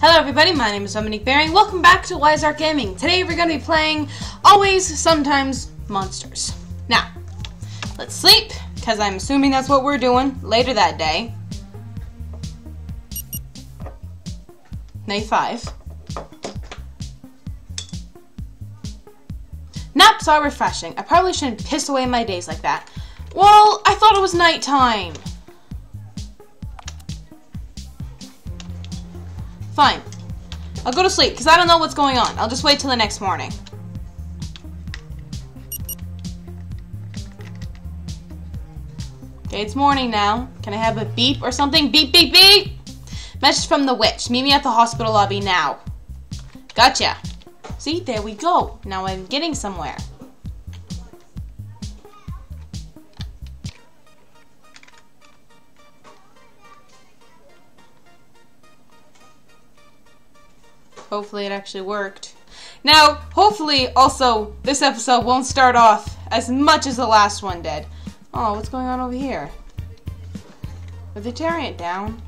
Hello everybody, my name is Dominique Baring. Welcome back to Yzarc Gaming. Today we're going to be playing Always, Sometimes, Monsters. Now, let's sleep, because I'm assuming that's what we're doing later that day. Night 5. Naps are refreshing. I probably shouldn't piss away my days like that. Well, I thought it was nighttime. Fine. I'll go to sleep, because I don't know what's going on. I'll just wait till the next morning. Okay, it's morning now. Can I have a beep or something? Beep, beep, beep! Message from the witch. Meet me at the hospital lobby now. Gotcha. See, there we go. Now I'm getting somewhere. Hopefully it actually worked. Now, hopefully, also, this episode won't start off as much as the last one did. Oh, what's going on over here? Are tearing it down?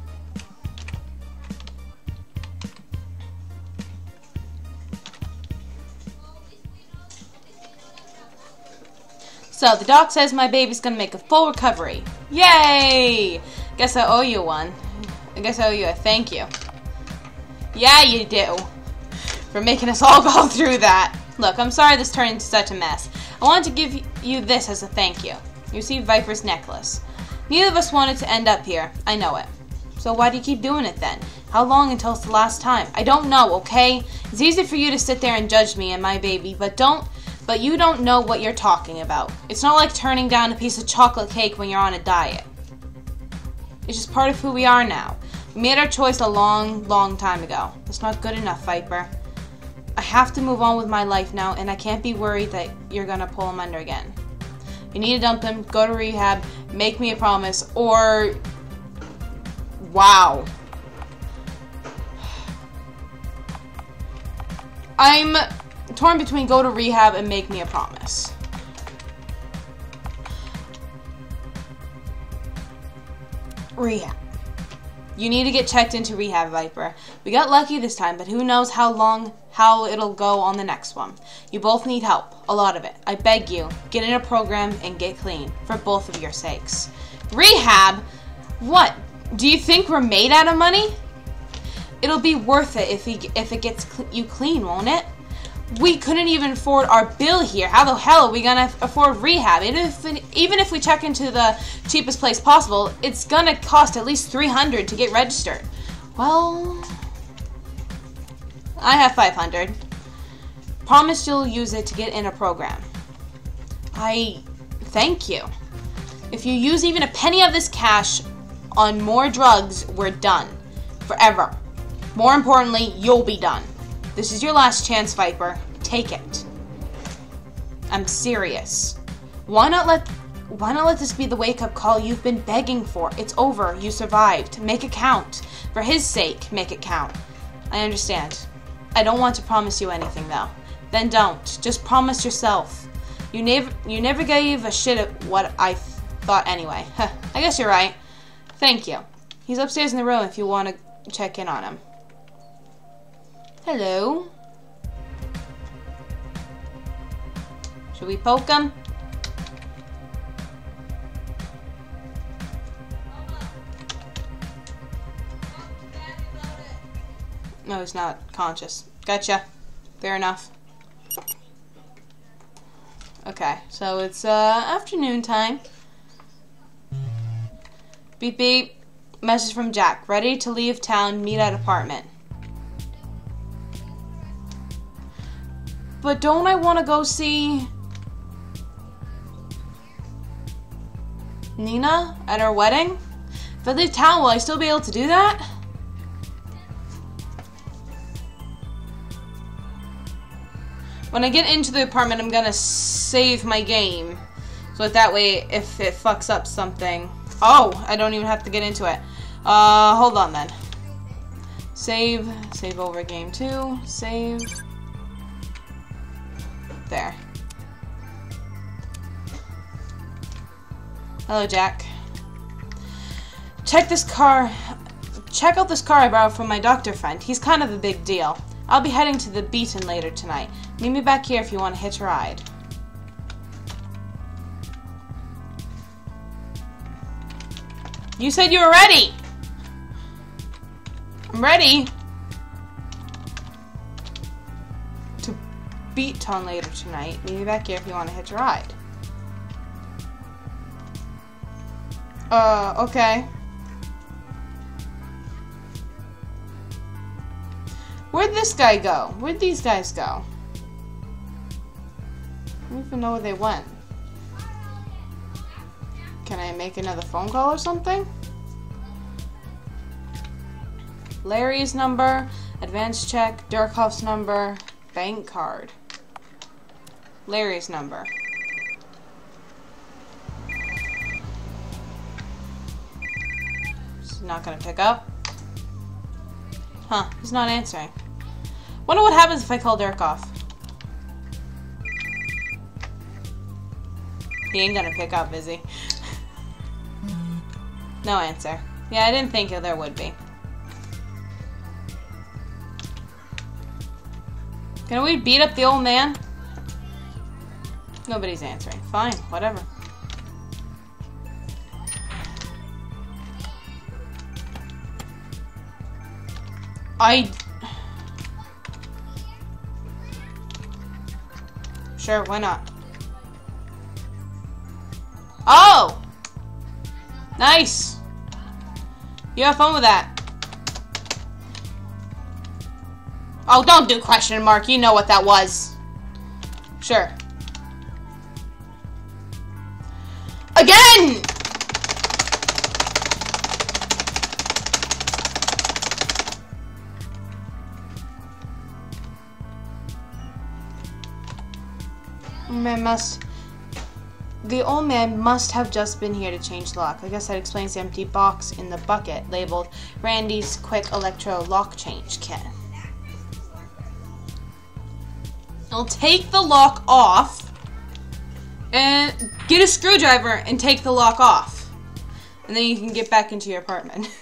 So, the doc says my baby's gonna make a full recovery. Yay! Guess I owe you one. I guess I owe you a thank you. Yeah, you do. For making us all go through that. Look, I'm sorry this turned into such a mess. I wanted to give you this as a thank you. You see Viper's necklace. Neither of us wanted to end up here. I know it. So why do you keep doing it then? How long until it's the last time? I don't know, okay? It's easy for you to sit there and judge me and my baby, but don't but you don't know what you're talking about. It's not like turning down a piece of chocolate cake when you're on a diet. It's just part of who we are now. Made our choice a long, long time ago. That's not good enough, Viper. I have to move on with my life now, and I can't be worried that you're gonna pull him under again. You need to dump him, go to rehab, make me a promise, or. Wow. I'm torn between go to rehab and make me a promise. Rehab. You need to get checked into rehab, Viper. We got lucky this time, but who knows how long, how it'll go on the next one. You both need help, a lot of it. I beg you, get in a program and get clean, for both of your sakes. Rehab? What? Do you think we're made out of money? It'll be worth it if, he, if it gets cl you clean, won't it? We couldn't even afford our bill here. How the hell are we gonna afford rehab? Even if, even if we check into the cheapest place possible, it's gonna cost at least 300 to get registered. Well, I have 500. Promise you'll use it to get in a program. I thank you. If you use even a penny of this cash on more drugs, we're done. Forever. More importantly, you'll be done. This is your last chance, Viper. Take it. I'm serious. Why not let why not let this be the wake-up call you've been begging for? It's over. You survived. Make it count. For his sake, make it count. I understand. I don't want to promise you anything though. Then don't. Just promise yourself. You never you never gave a shit at what I thought anyway. I guess you're right. Thank you. He's upstairs in the room if you want to check in on him. Hello. Should we poke him? No, he's not conscious. Gotcha. Fair enough. Okay, so it's uh, afternoon time. Beep beep. Message from Jack. Ready to leave town. Meet at apartment. But don't I want to go see Nina at her wedding? If I leave town, will I still be able to do that? When I get into the apartment, I'm gonna save my game. So that way, if it fucks up something... Oh, I don't even have to get into it. Uh, hold on then. Save, save over game two, save... There. Hello, Jack. Check this car. check out this car I borrowed from my doctor friend. He's kind of a big deal. I'll be heading to the Beaton later tonight. Meet me back here if you want to hitch a ride. You said you were ready! I'm ready! Beaton later tonight. Meet me back here if you want to hitch a ride. Uh, okay. Where'd this guy go? Where'd these guys go? I don't even know where they went. Can I make another phone call or something? Larry's number, advance check, Durkoff's number, bank card. Larry's number. He's not gonna pick up. Huh, he's not answering. Wonder what happens if I call Derek Durkoff. He ain't gonna pick up, is he? no answer. Yeah, I didn't think there would be. Can we beat up the old man? Nobody's answering. Fine, whatever. I... Sure, why not? Oh! Nice! You have fun with that. Oh, don't do question mark. You know what that was. Sure. Man must... The old man must have just been here to change the lock. I guess that explains the empty box in the bucket labeled Randy's Quick Electro Lock Change Kit. I'll take the lock off and get a screwdriver and take the lock off. And then you can get back into your apartment.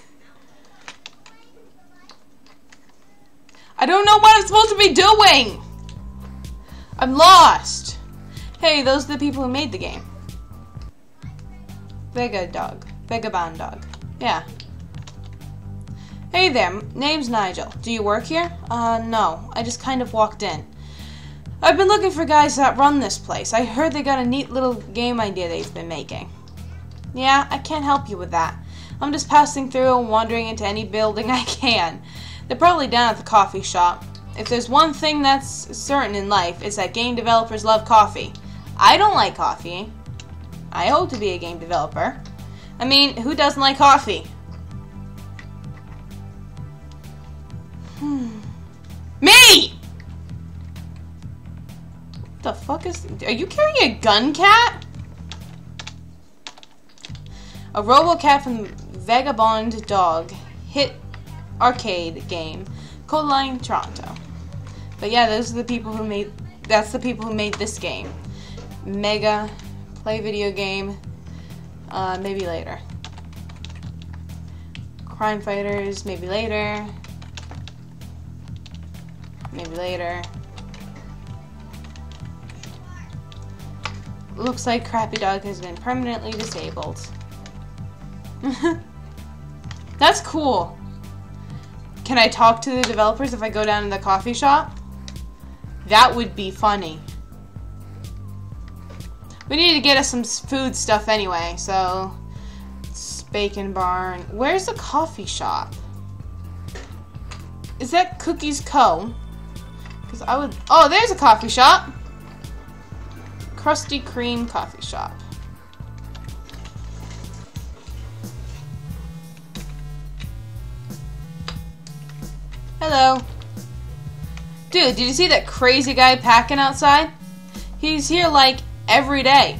I don't know what I'm supposed to be doing! I'm lost! Hey, those are the people who made the game. Vega dog. Vagabond dog. Yeah. Hey there, name's Nigel. Do you work here? Uh, no. I just kind of walked in. I've been looking for guys that run this place. I heard they got a neat little game idea they've been making. Yeah, I can't help you with that. I'm just passing through and wandering into any building I can. They're probably down at the coffee shop. If there's one thing that's certain in life, it's that game developers love coffee. I don't like coffee. I hope to be a game developer. I mean, who doesn't like coffee? Hmm. Me! What the fuck is... Are you carrying a gun, cat? A robo-cat from Vagabond Dog hit arcade game. Codeline Toronto. But yeah, those are the people who made... That's the people who made this game. Mega play video game. Uh, maybe later. Crime Fighters, maybe later. Maybe later. Looks like Crappy Dog has been permanently disabled. That's cool. Can I talk to the developers if I go down to the coffee shop? That would be funny. We need to get us some food stuff anyway, so... Bacon Barn. Where's the coffee shop? Is that Cookies Co? Because I would... Oh, there's a coffee shop! Krusty Cream Coffee Shop. Hello. Dude, did you see that crazy guy packing outside? He's here like every day.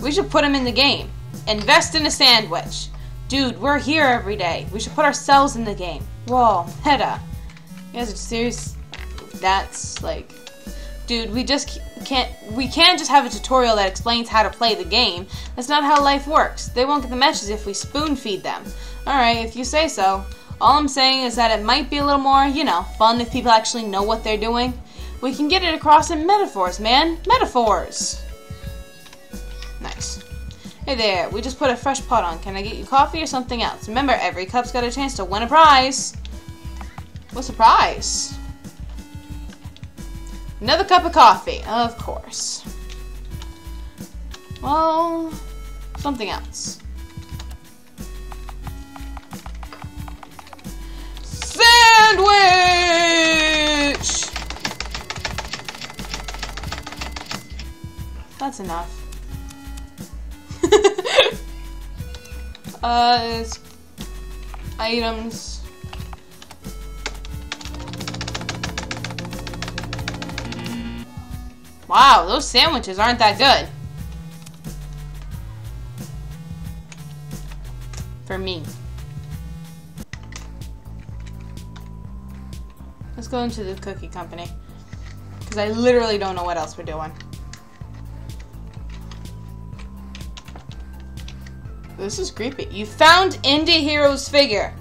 We should put him in the game. Invest in a sandwich. Dude, we're here every day. We should put ourselves in the game. Whoa, meta. You guys are serious? That's like... Dude, we just can't... We can't just have a tutorial that explains how to play the game. That's not how life works. They won't get the message if we spoon feed them. Alright, if you say so. All I'm saying is that it might be a little more, you know, fun if people actually know what they're doing. We can get it across in metaphors, man. Metaphors! Nice. Hey there, we just put a fresh pot on. Can I get you coffee or something else? Remember, every cup's got a chance to win a prize. What's the prize? Another cup of coffee, of course. Well, something else. Sandwich! That's enough. uh, items. Wow, those sandwiches aren't that good. For me. Let's go into the cookie company. Because I literally don't know what else we're doing. This is creepy. You found Indie Hero's figure.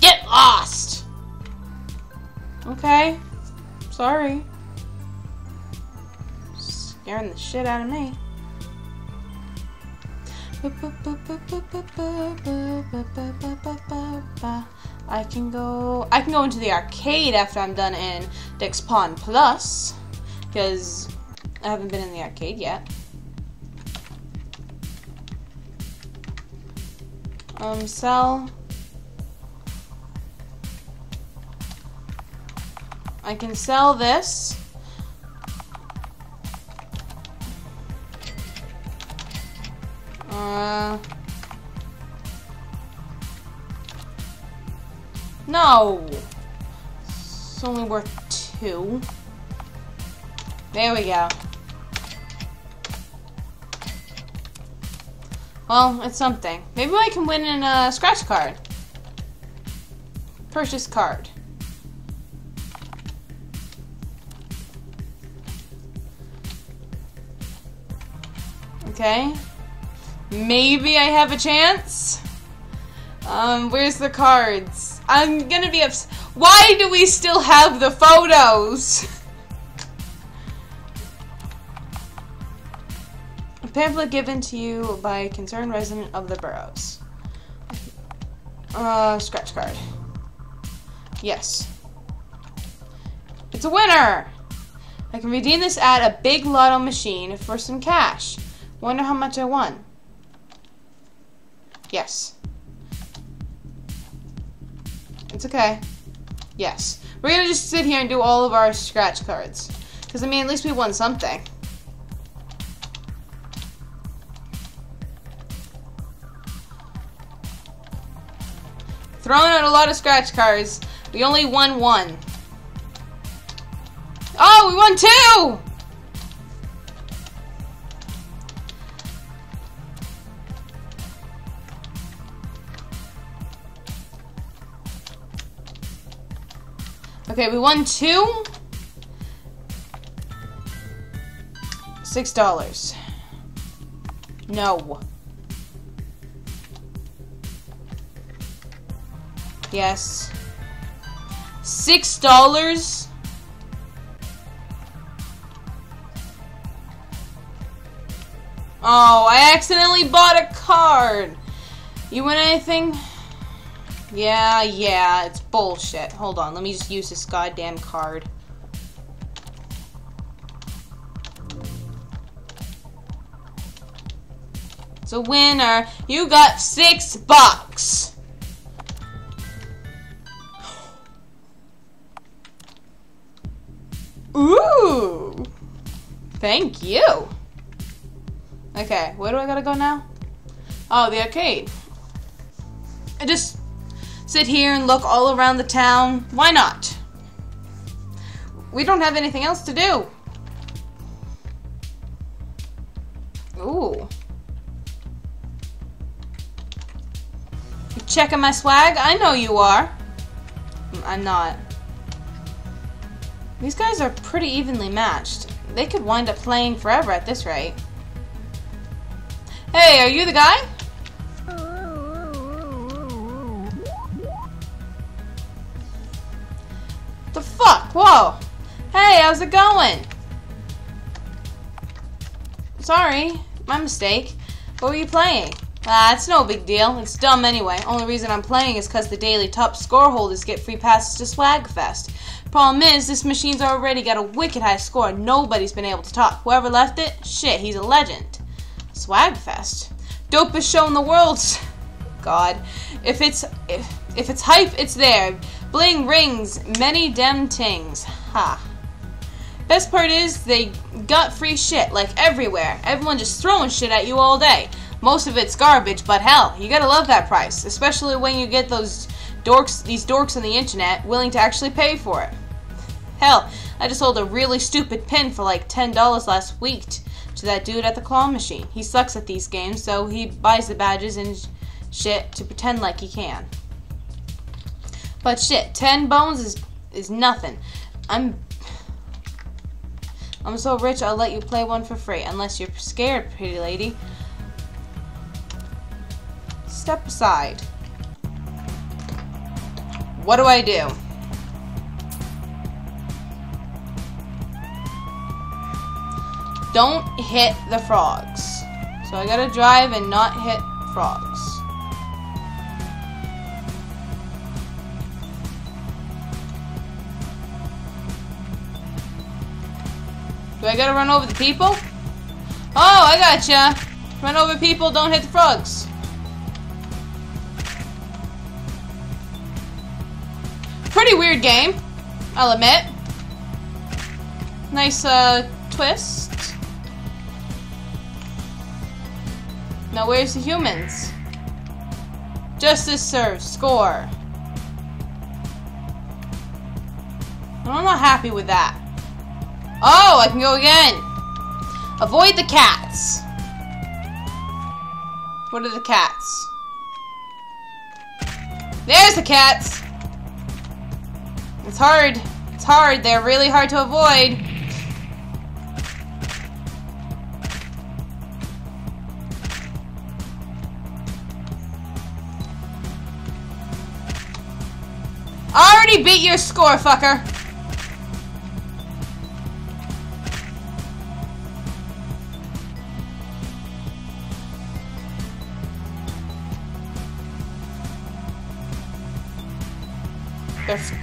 Get lost! Okay. Sorry. Scaring the shit out of me. I can go I can go into the arcade after I'm done in Dexpawn Plus because I haven't been in the arcade yet. Um sell I can sell this. Uh No! It's only worth two. There we go. Well, it's something. Maybe I can win in a scratch card. Purchase card. Okay. Maybe I have a chance. Um, where's the cards? I'm gonna be upset. Why do we still have the photos? a pamphlet given to you by concerned resident of the boroughs. Uh, scratch card. Yes. It's a winner! I can redeem this at a big lotto machine for some cash. Wonder how much I won. Yes. It's okay. Yes. We're gonna just sit here and do all of our scratch cards. Because, I mean, at least we won something. Throwing out a lot of scratch cards. We only won one. Oh, we won two! Okay, we won two. Six dollars. No. Yes. Six dollars? Oh, I accidentally bought a card. You win anything? Yeah, yeah, it's bullshit. Hold on, let me just use this goddamn card. It's a winner. You got six bucks. Ooh. Thank you. Okay, where do I gotta go now? Oh, the arcade. I just sit here and look all around the town. Why not? We don't have anything else to do. Ooh. You checking my swag? I know you are. Mm, I'm not. These guys are pretty evenly matched. they could wind up playing forever at this rate. Hey, are you the guy? Fuck? Whoa. Hey, how's it going? Sorry, my mistake. What were you playing? Ah, it's no big deal. It's dumb anyway. Only reason I'm playing is because the daily top score holders get free passes to Swagfest. Problem is, this machine's already got a wicked high score and nobody's been able to top. Whoever left it, shit, he's a legend. Swagfest? Dopest show in the world. God. If it's if, if it's hype, it's there. Bling rings, many dem tings. Ha. Best part is they got free shit like everywhere. Everyone just throwing shit at you all day. Most of it's garbage, but hell, you gotta love that price, especially when you get those dorks, these dorks on the internet willing to actually pay for it. Hell, I just sold a really stupid pin for like $10 last week to that dude at the claw machine. He sucks at these games, so he buys the badges and shit to pretend like he can. But shit, 10 bones is is nothing. I'm I'm so rich I'll let you play one for free, unless you're scared, pretty lady. Step aside. What do I do? Don't hit the frogs. So I gotta drive and not hit frogs. I gotta run over the people? Oh, I gotcha. Run over people, don't hit the frogs. Pretty weird game, I'll admit. Nice uh, twist. Now where's the humans? Justice served. Score. I'm not happy with that. Oh, I can go again. Avoid the cats. What are the cats? There's the cats. It's hard. It's hard. They're really hard to avoid. I Already beat your score, fucker.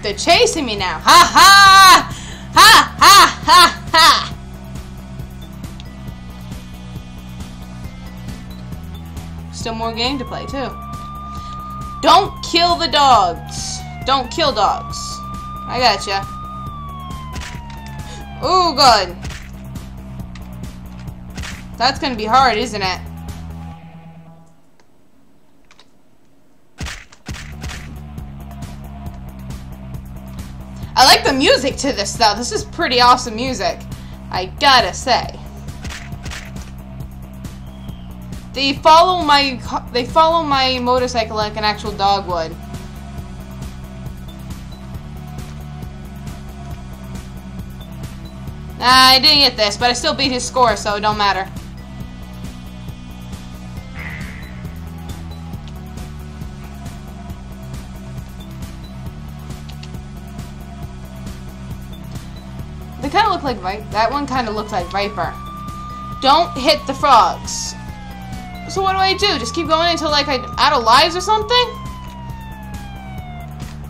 They're, chasing me now. Ha ha! Ha ha ha ha! Still more game to play, too. Don't kill the dogs. Don't kill dogs. I gotcha. Ooh, good. That's gonna be hard, isn't it? Music to this though. This is pretty awesome music. I gotta say. They follow my they follow my motorcycle like an actual dog would. I didn't get this, but I still beat his score, so it don't matter. Like Viper. That one kind of looks like Viper. Don't hit the frogs. So what do I do? Just keep going until like I'm out of lives or something?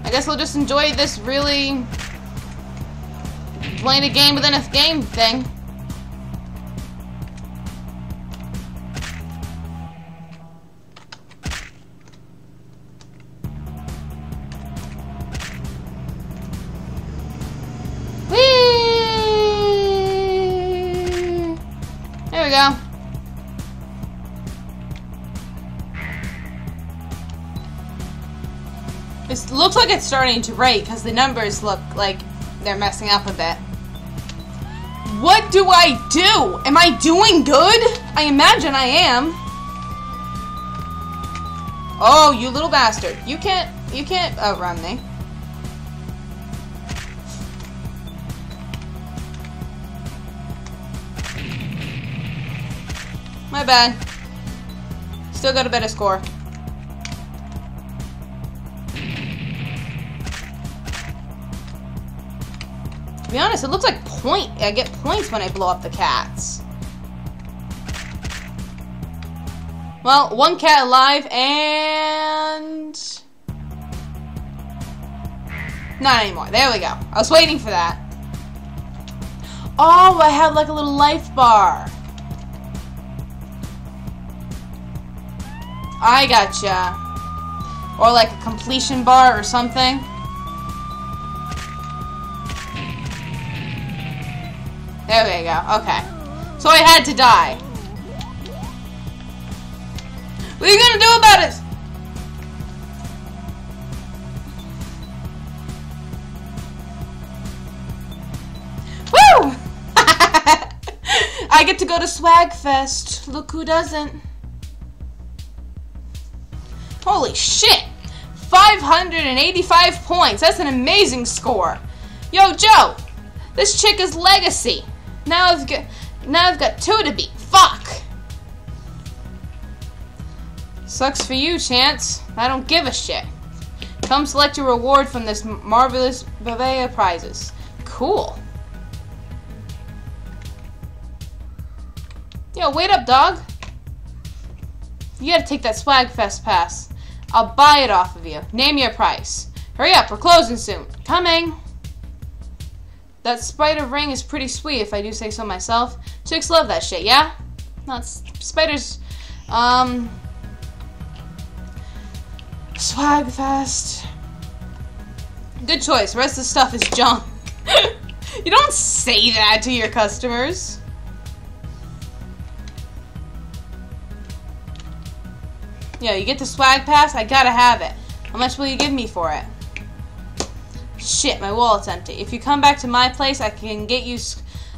I guess we'll just enjoy this really playing a game within a game thing. looks like it's starting to rate because the numbers look like they're messing up a bit. What do I do? Am I doing good? I imagine I am. Oh, you little bastard. You can't, you can't outrun me. My bad. Still got a better score. Be honest, it looks like point. I get points when I blow up the cats. Well, one cat alive and... Not anymore. There we go. I was waiting for that. Oh, I have like a little life bar. I gotcha. Or like a completion bar or something. There we go. Okay. So I had to die. What are you gonna do about it? Woo! I get to go to Swagfest. Look who doesn't. Holy shit! 585 points. That's an amazing score. Yo, Joe, this chick is legacy. Now I've got now I've got two to beat. Fuck. Sucks for you, Chance. I don't give a shit. Come select your reward from this marvelous Bavea prizes. Cool. Yo, wait up, dog. You gotta take that Swagfest pass. I'll buy it off of you. Name your price. Hurry up, we're closing soon. Coming. That spider ring is pretty sweet, if I do say so myself. Chicks love that shit, yeah? Not spiders. Um. Swagfest. Good choice. The rest of the stuff is junk. you don't say that to your customers. Yeah, you get the swag pass. I gotta have it. How much will you give me for it? Shit, my wallet's empty. If you come back to my place, I can get you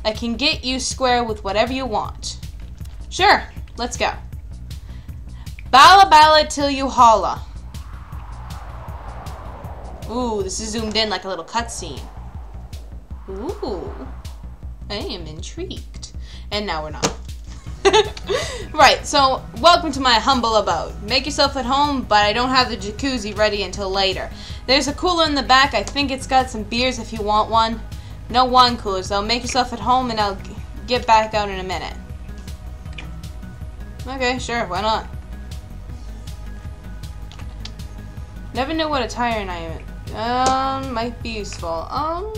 I can get you square with whatever you want. Sure, let's go. Bala bala till you holla. Ooh, this is zoomed in like a little cutscene. Ooh, I am intrigued. And now we're not. right, so welcome to my humble abode. Make yourself at home, but I don't have the jacuzzi ready until later. There's a cooler in the back. I think it's got some beers if you want one. No wine coolers, though. Make yourself at home, and I'll get back out in a minute. Okay, sure, why not? Never know what a tire iron um might be useful. Um,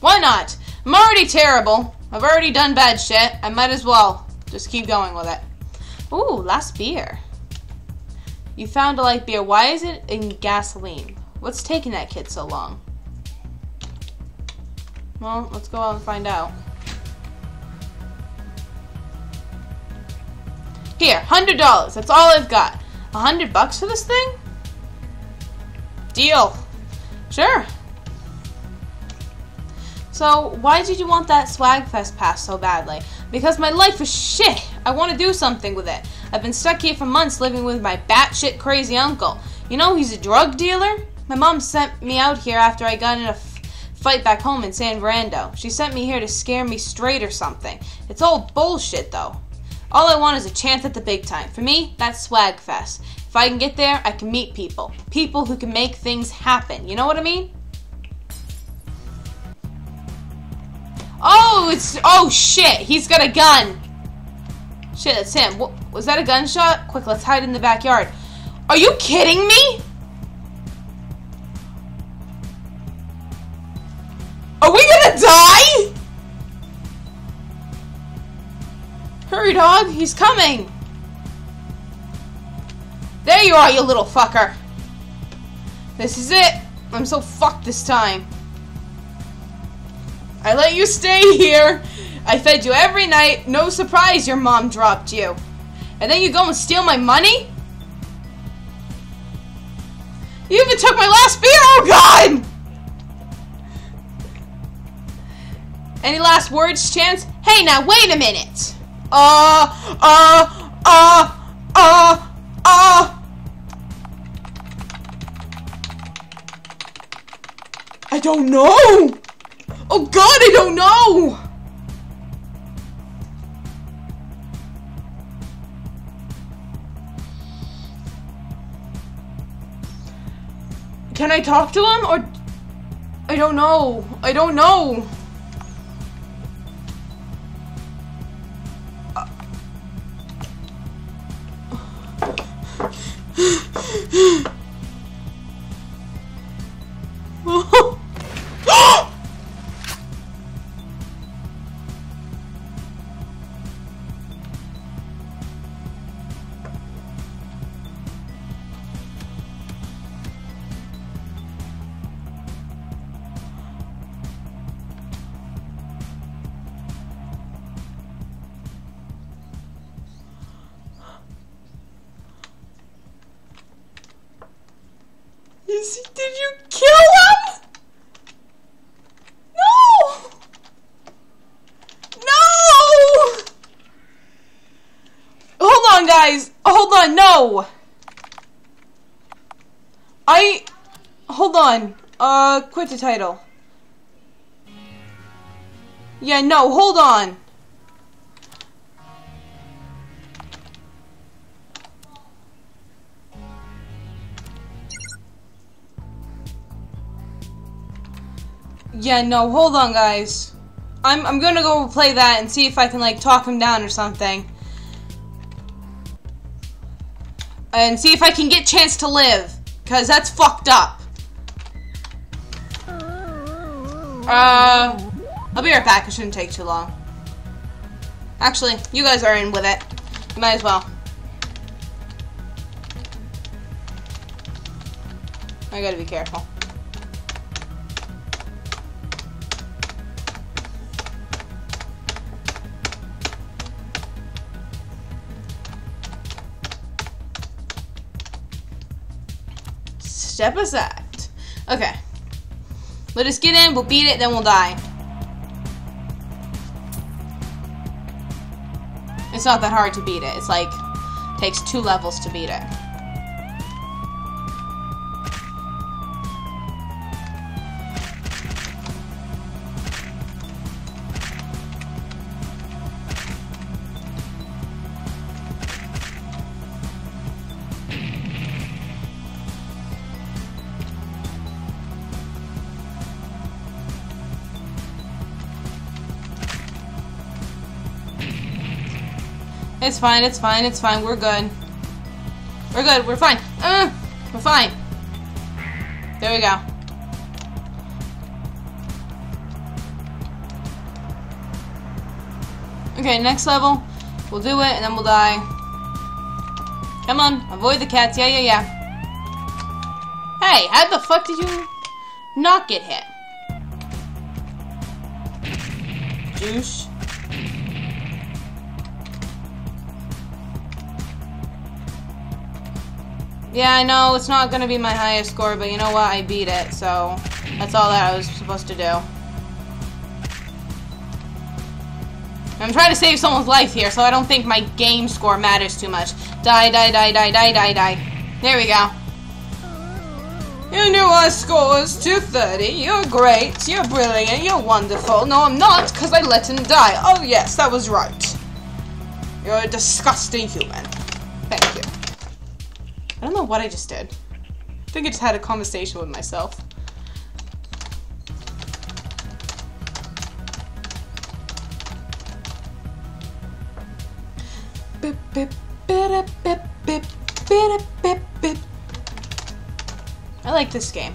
why not? I'm already terrible. I've already done bad shit. I might as well just keep going with it. Ooh, last beer. You found a light beer. Why is it in gasoline? What's taking that kid so long? Well, let's go out and find out. Here, hundred dollars. That's all I've got. A hundred bucks for this thing? Deal. Sure. So, why did you want that Swagfest pass so badly? Because my life is shit. I want to do something with it. I've been stuck here for months living with my batshit crazy uncle. You know, he's a drug dealer. My mom sent me out here after I got in a fight back home in San Fernando. She sent me here to scare me straight or something. It's all bullshit, though. All I want is a chance at the big time. For me, that's Swagfest. If I can get there, I can meet people. People who can make things happen. You know what I mean? Oh, it's... Oh, shit. He's got a gun. Shit, that's him. What, was that a gunshot? Quick, let's hide in the backyard. Are you kidding me? Are we gonna die? Hurry, dog. He's coming. There you are, you little fucker. This is it. I'm so fucked this time. I let you stay here. I fed you every night. No surprise your mom dropped you. And then you go and steal my money? You even took my last beer! Oh god! Any last words, Chance? Hey, now wait a minute! Uh, uh, uh, uh, uh. I don't know! Oh god, I don't know! Can I talk to him or... I don't know. I don't know. Oh! I... Hold on. Uh, quit the title. Yeah, no, hold on. Yeah, no, hold on, guys. I'm, I'm gonna go play that and see if I can, like, talk him down or something. And see if I can get Chance to live. Because that's fucked up. Uh, I'll be right back. It shouldn't take too long. Actually, you guys are in with it. You might as well. I gotta be careful. Step aside. Okay. Let us get in, we'll beat it, then we'll die. It's not that hard to beat it. It's like, takes two levels to beat it. It's fine, it's fine, it's fine. We're good. We're good, we're fine. Uh, we're fine. There we go. Okay, next level. We'll do it, and then we'll die. Come on, avoid the cats. Yeah, yeah, yeah. Hey, how the fuck did you not get hit? Juice. Yeah, I know, it's not gonna be my highest score, but you know what? I beat it, so that's all that I was supposed to do. I'm trying to save someone's life here, so I don't think my game score matters too much. Die, die, die, die, die, die, die. There we go. New high score is 230. You're great. You're brilliant. You're wonderful. No, I'm not, because I let him die. Oh, yes, that was right. You're a disgusting human. Don't know what I just did. I think I just had a conversation with myself. I like this game.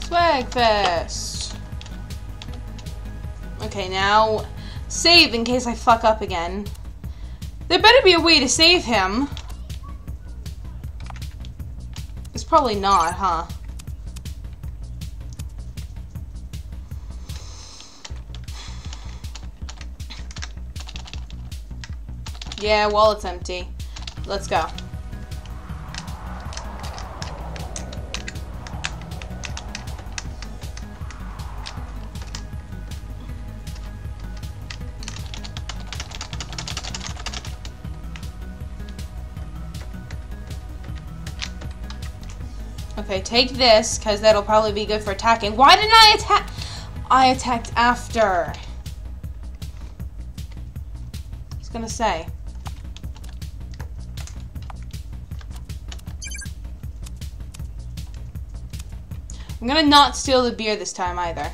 Swagfest. Okay, now save in case I fuck up again. There better be a way to save him. It's probably not, huh? Yeah, wallet's empty. Let's go. Okay, take this, because that'll probably be good for attacking. Why didn't I attack? I attacked after. I was gonna say. I'm gonna not steal the beer this time either.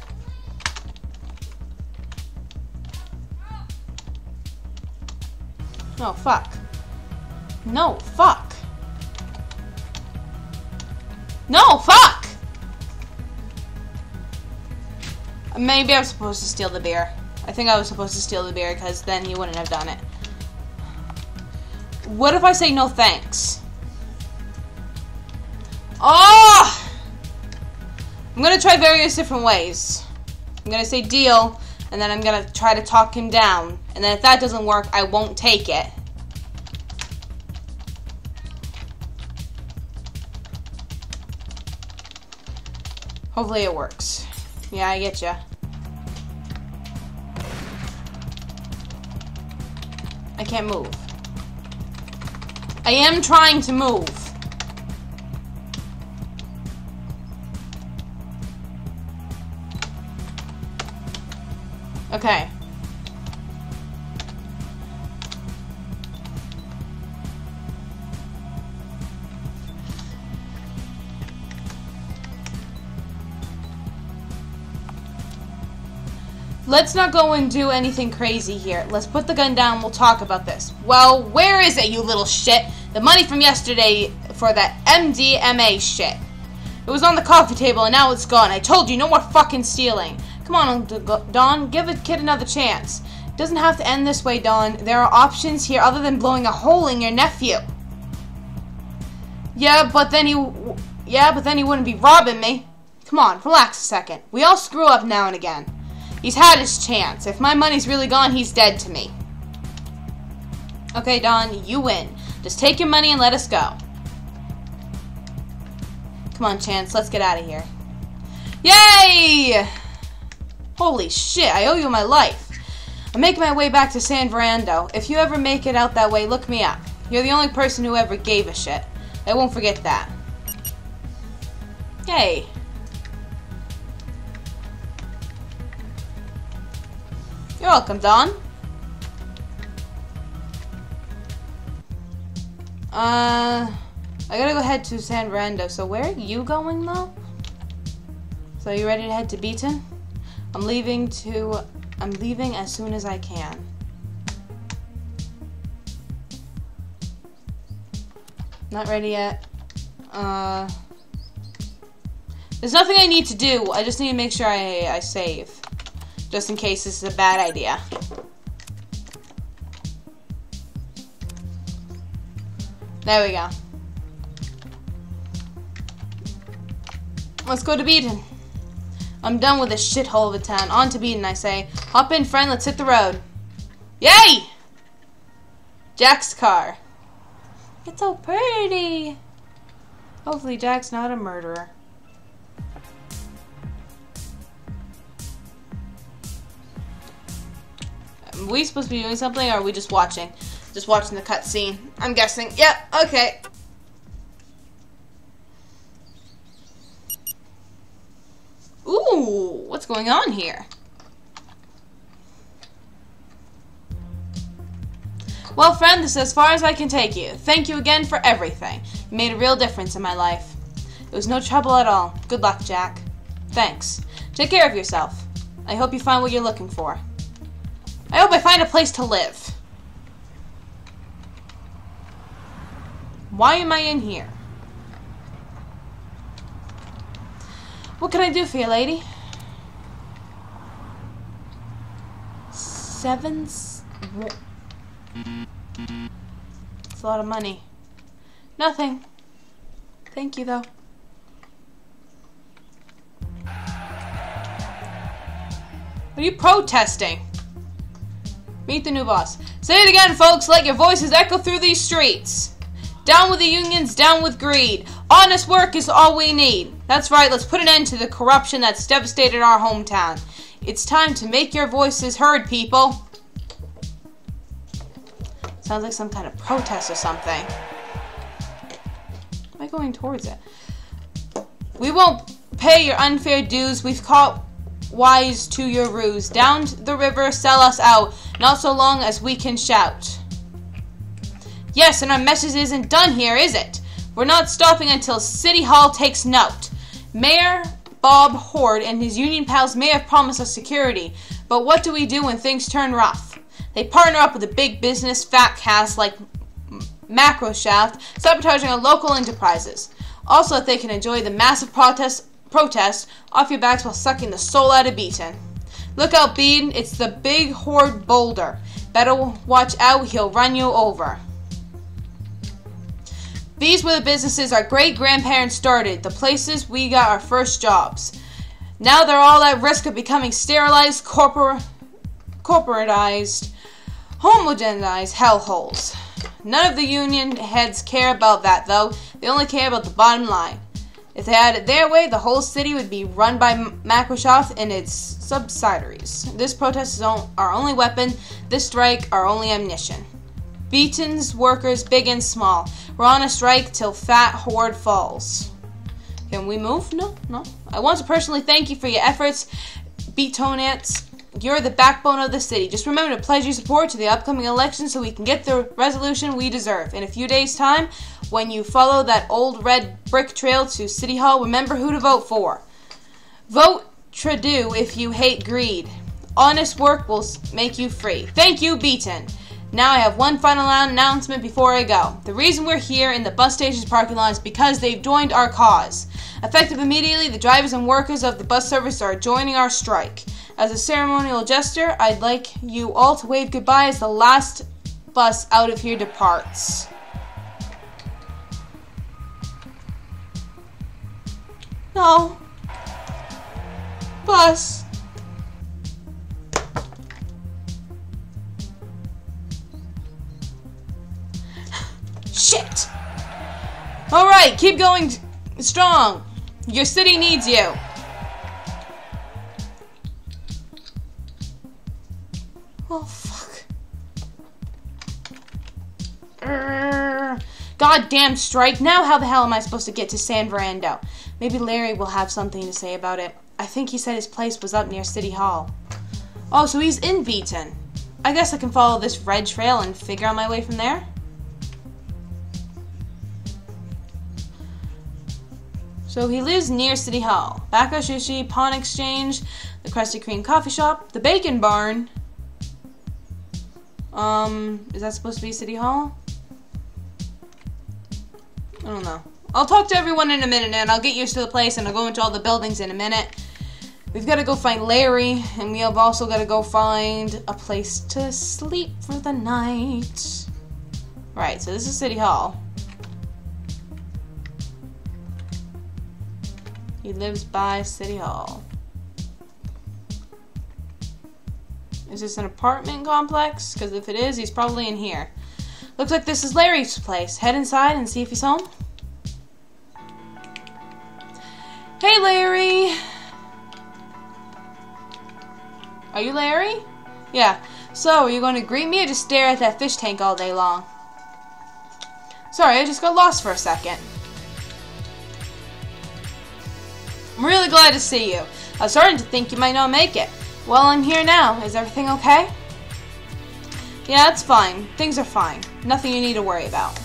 No, fuck. No, fuck. No, fuck! Maybe I was supposed to steal the beer. I think I was supposed to steal the beer because then he wouldn't have done it. What if I say no thanks? Oh! I'm gonna try various different ways. I'm gonna say deal, and then I'm gonna try to talk him down. And then if that doesn't work, I won't take it. Hopefully it works. Yeah, I get ya. I can't move. I am trying to move. Okay. Let's not go and do anything crazy here. Let's put the gun down. We'll talk about this. Well, where is it, you little shit? The money from yesterday for that MDMA shit. It was on the coffee table and now it's gone. I told you, no more fucking stealing. Come on, Don. Give a kid another chance. It doesn't have to end this way, Don. There are options here other than blowing a hole in your nephew. Yeah, but then he... Yeah, but then he wouldn't be robbing me. Come on, relax a second. We all screw up now and again. He's had his chance. If my money's really gone, he's dead to me. Okay, Don, you win. Just take your money and let us go. Come on, Chance, let's get out of here. Yay! Holy shit, I owe you my life. I'm making my way back to San Fernando. If you ever make it out that way, look me up. You're the only person who ever gave a shit. I won't forget that. Yay. You're welcome, Don. Uh, I gotta go head to San Fernando. So where are you going, though? So you ready to head to Beaton? I'm leaving to... I'm leaving as soon as I can. Not ready yet. Uh... There's nothing I need to do. I just need to make sure I, I save. Just in case this is a bad idea. There we go. Let's go to Beaton. I'm done with this shithole of a town. On to Beaton, I say. Hop in, friend. Let's hit the road. Yay! Jack's car. It's so pretty. Hopefully Jack's not a murderer. Are we supposed to be doing something, or are we just watching? Just watching the cutscene. I'm guessing. Yep, okay. Ooh, what's going on here? Well, friend, this is as far as I can take you. Thank you again for everything. You made a real difference in my life. It was no trouble at all. Good luck, Jack. Thanks. Take care of yourself. I hope you find what you're looking for. I hope I find a place to live. Why am I in here? What can I do for you, lady? Seven... It's a lot of money. Nothing. Thank you, though. What are you protesting? Meet the new boss. Say it again, folks. Let your voices echo through these streets. Down with the unions, down with greed. Honest work is all we need. That's right, let's put an end to the corruption that's devastated our hometown. It's time to make your voices heard, people. Sounds like some kind of protest or something. Am I going towards it? We won't pay your unfair dues. We've caught wise to your ruse. Down the river, sell us out, not so long as we can shout. Yes, and our message isn't done here, is it? We're not stopping until City Hall takes note. Mayor Bob Horde and his union pals may have promised us security, but what do we do when things turn rough? They partner up with a big business fat cast like Macroshaft, sabotaging our local enterprises. Also, if they can enjoy the massive protest, protest off your backs while sucking the soul out of Beaton. Look out, Bean, it's the big horde boulder. Better watch out, he'll run you over. These were the businesses our great grandparents started, the places we got our first jobs. Now they're all at risk of becoming sterilized, corpor- corporatized, homogenized hellholes. None of the union heads care about that, though. They only care about the bottom line. If they had it their way, the whole city would be run by Microsoft and its subsidiaries. This protest is our only weapon, this strike our only ammunition. Beaton's workers, big and small. We're on a strike till Fat Horde falls. Can we move? No, no. I want to personally thank you for your efforts, Beatonians. You're the backbone of the city. Just remember to pledge your support to the upcoming election so we can get the resolution we deserve. In a few days' time, when you follow that old red brick trail to City Hall, remember who to vote for. Vote Trudeau if you hate greed. Honest work will make you free. Thank you, Beaton. Now I have one final announcement before I go. The reason we're here in the bus station's parking lot is because they've joined our cause. Effective immediately, the drivers and workers of the bus service are joining our strike. As a ceremonial gesture, I'd like you all to wave goodbye as the last bus out of here departs. No. Bus. Shit! Alright, keep going strong. Your city needs you. Oh, fuck. Goddamn strike. Now how the hell am I supposed to get to San Fernando? Maybe Larry will have something to say about it. I think he said his place was up near City Hall. Oh, so he's in Beaton. I guess I can follow this red trail and figure out my way from there? So he lives near City Hall. Baka Sushi, Pawn Exchange, the Krusty Kreme Coffee Shop, the Bacon Barn. Um, is that supposed to be City Hall? I don't know. I'll talk to everyone in a minute and I'll get used to the place and I'll go into all the buildings in a minute. We've got to go find Larry and we have also got to go find a place to sleep for the night. Right, so this is City Hall. He lives by City Hall. Is this an apartment complex? Because if it is, he's probably in here. Looks like this is Larry's place. Head inside and see if he's home. Hey, Larry! Are you Larry? Yeah. So, are you going to greet me or just stare at that fish tank all day long? Sorry, I just got lost for a second. I'm really glad to see you. I was starting to think you might not make it. Well, I'm here now. Is everything okay? Yeah, it's fine. Things are fine. Nothing you need to worry about.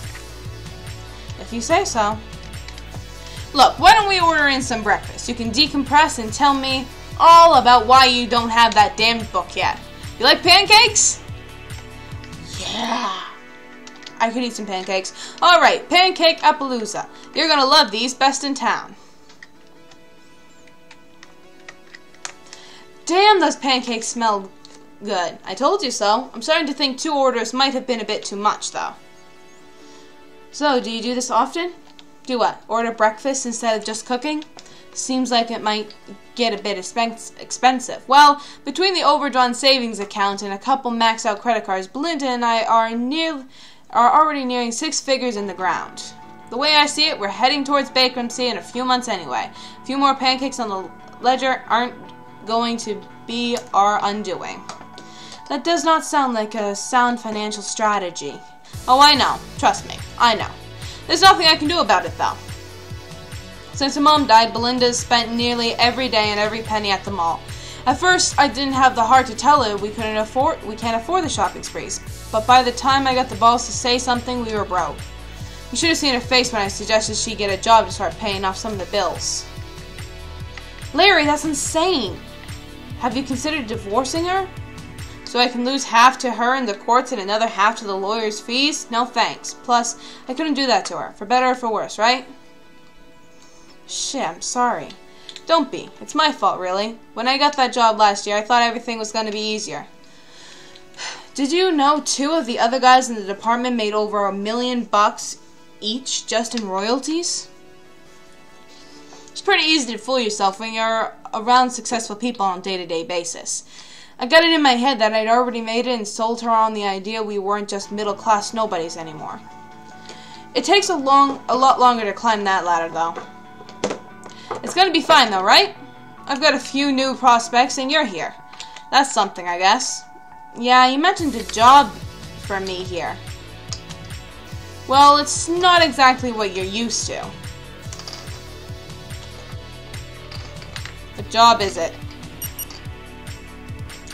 If you say so. Look, why don't we order in some breakfast? You can decompress and tell me all about why you don't have that damned book yet. You like pancakes? Yeah. I could eat some pancakes. Alright, Pancake Appaloosa. You're gonna love these, best in town. Damn, those pancakes smell good. I told you so. I'm starting to think two orders might have been a bit too much, though. So, do you do this often? Do what? Order breakfast instead of just cooking? Seems like it might get a bit expensive. Well, between the overdrawn savings account and a couple maxed out credit cards, Belinda and I are near are already nearing six figures in the ground. The way I see it, we're heading towards bankruptcy in a few months anyway. A few more pancakes on the ledger aren't going to be our undoing. That does not sound like a sound financial strategy. Oh, I know. Trust me. I know. There's nothing I can do about it, though. Since her mom died, Belinda spent nearly every day and every penny at the mall. At first, I didn't have the heart to tell her we couldn't afford we can't afford the shopping sprees. But by the time I got the balls to say something, we were broke. You should have seen her face when I suggested she get a job to start paying off some of the bills. Larry, that's insane. Have you considered divorcing her? So I can lose half to her in the courts and another half to the lawyer's fees? No thanks. Plus, I couldn't do that to her, for better or for worse, right? Shit, I'm sorry. Don't be. It's my fault, really. When I got that job last year, I thought everything was going to be easier. Did you know two of the other guys in the department made over a million bucks each just in royalties? It's pretty easy to fool yourself when you're around successful people on a day to day basis. I got it in my head that I'd already made it and sold her on the idea we weren't just middle class nobodies anymore. It takes a long a lot longer to climb that ladder though. It's gonna be fine though, right? I've got a few new prospects and you're here. That's something, I guess. Yeah, you mentioned a job for me here. Well, it's not exactly what you're used to. What job is it?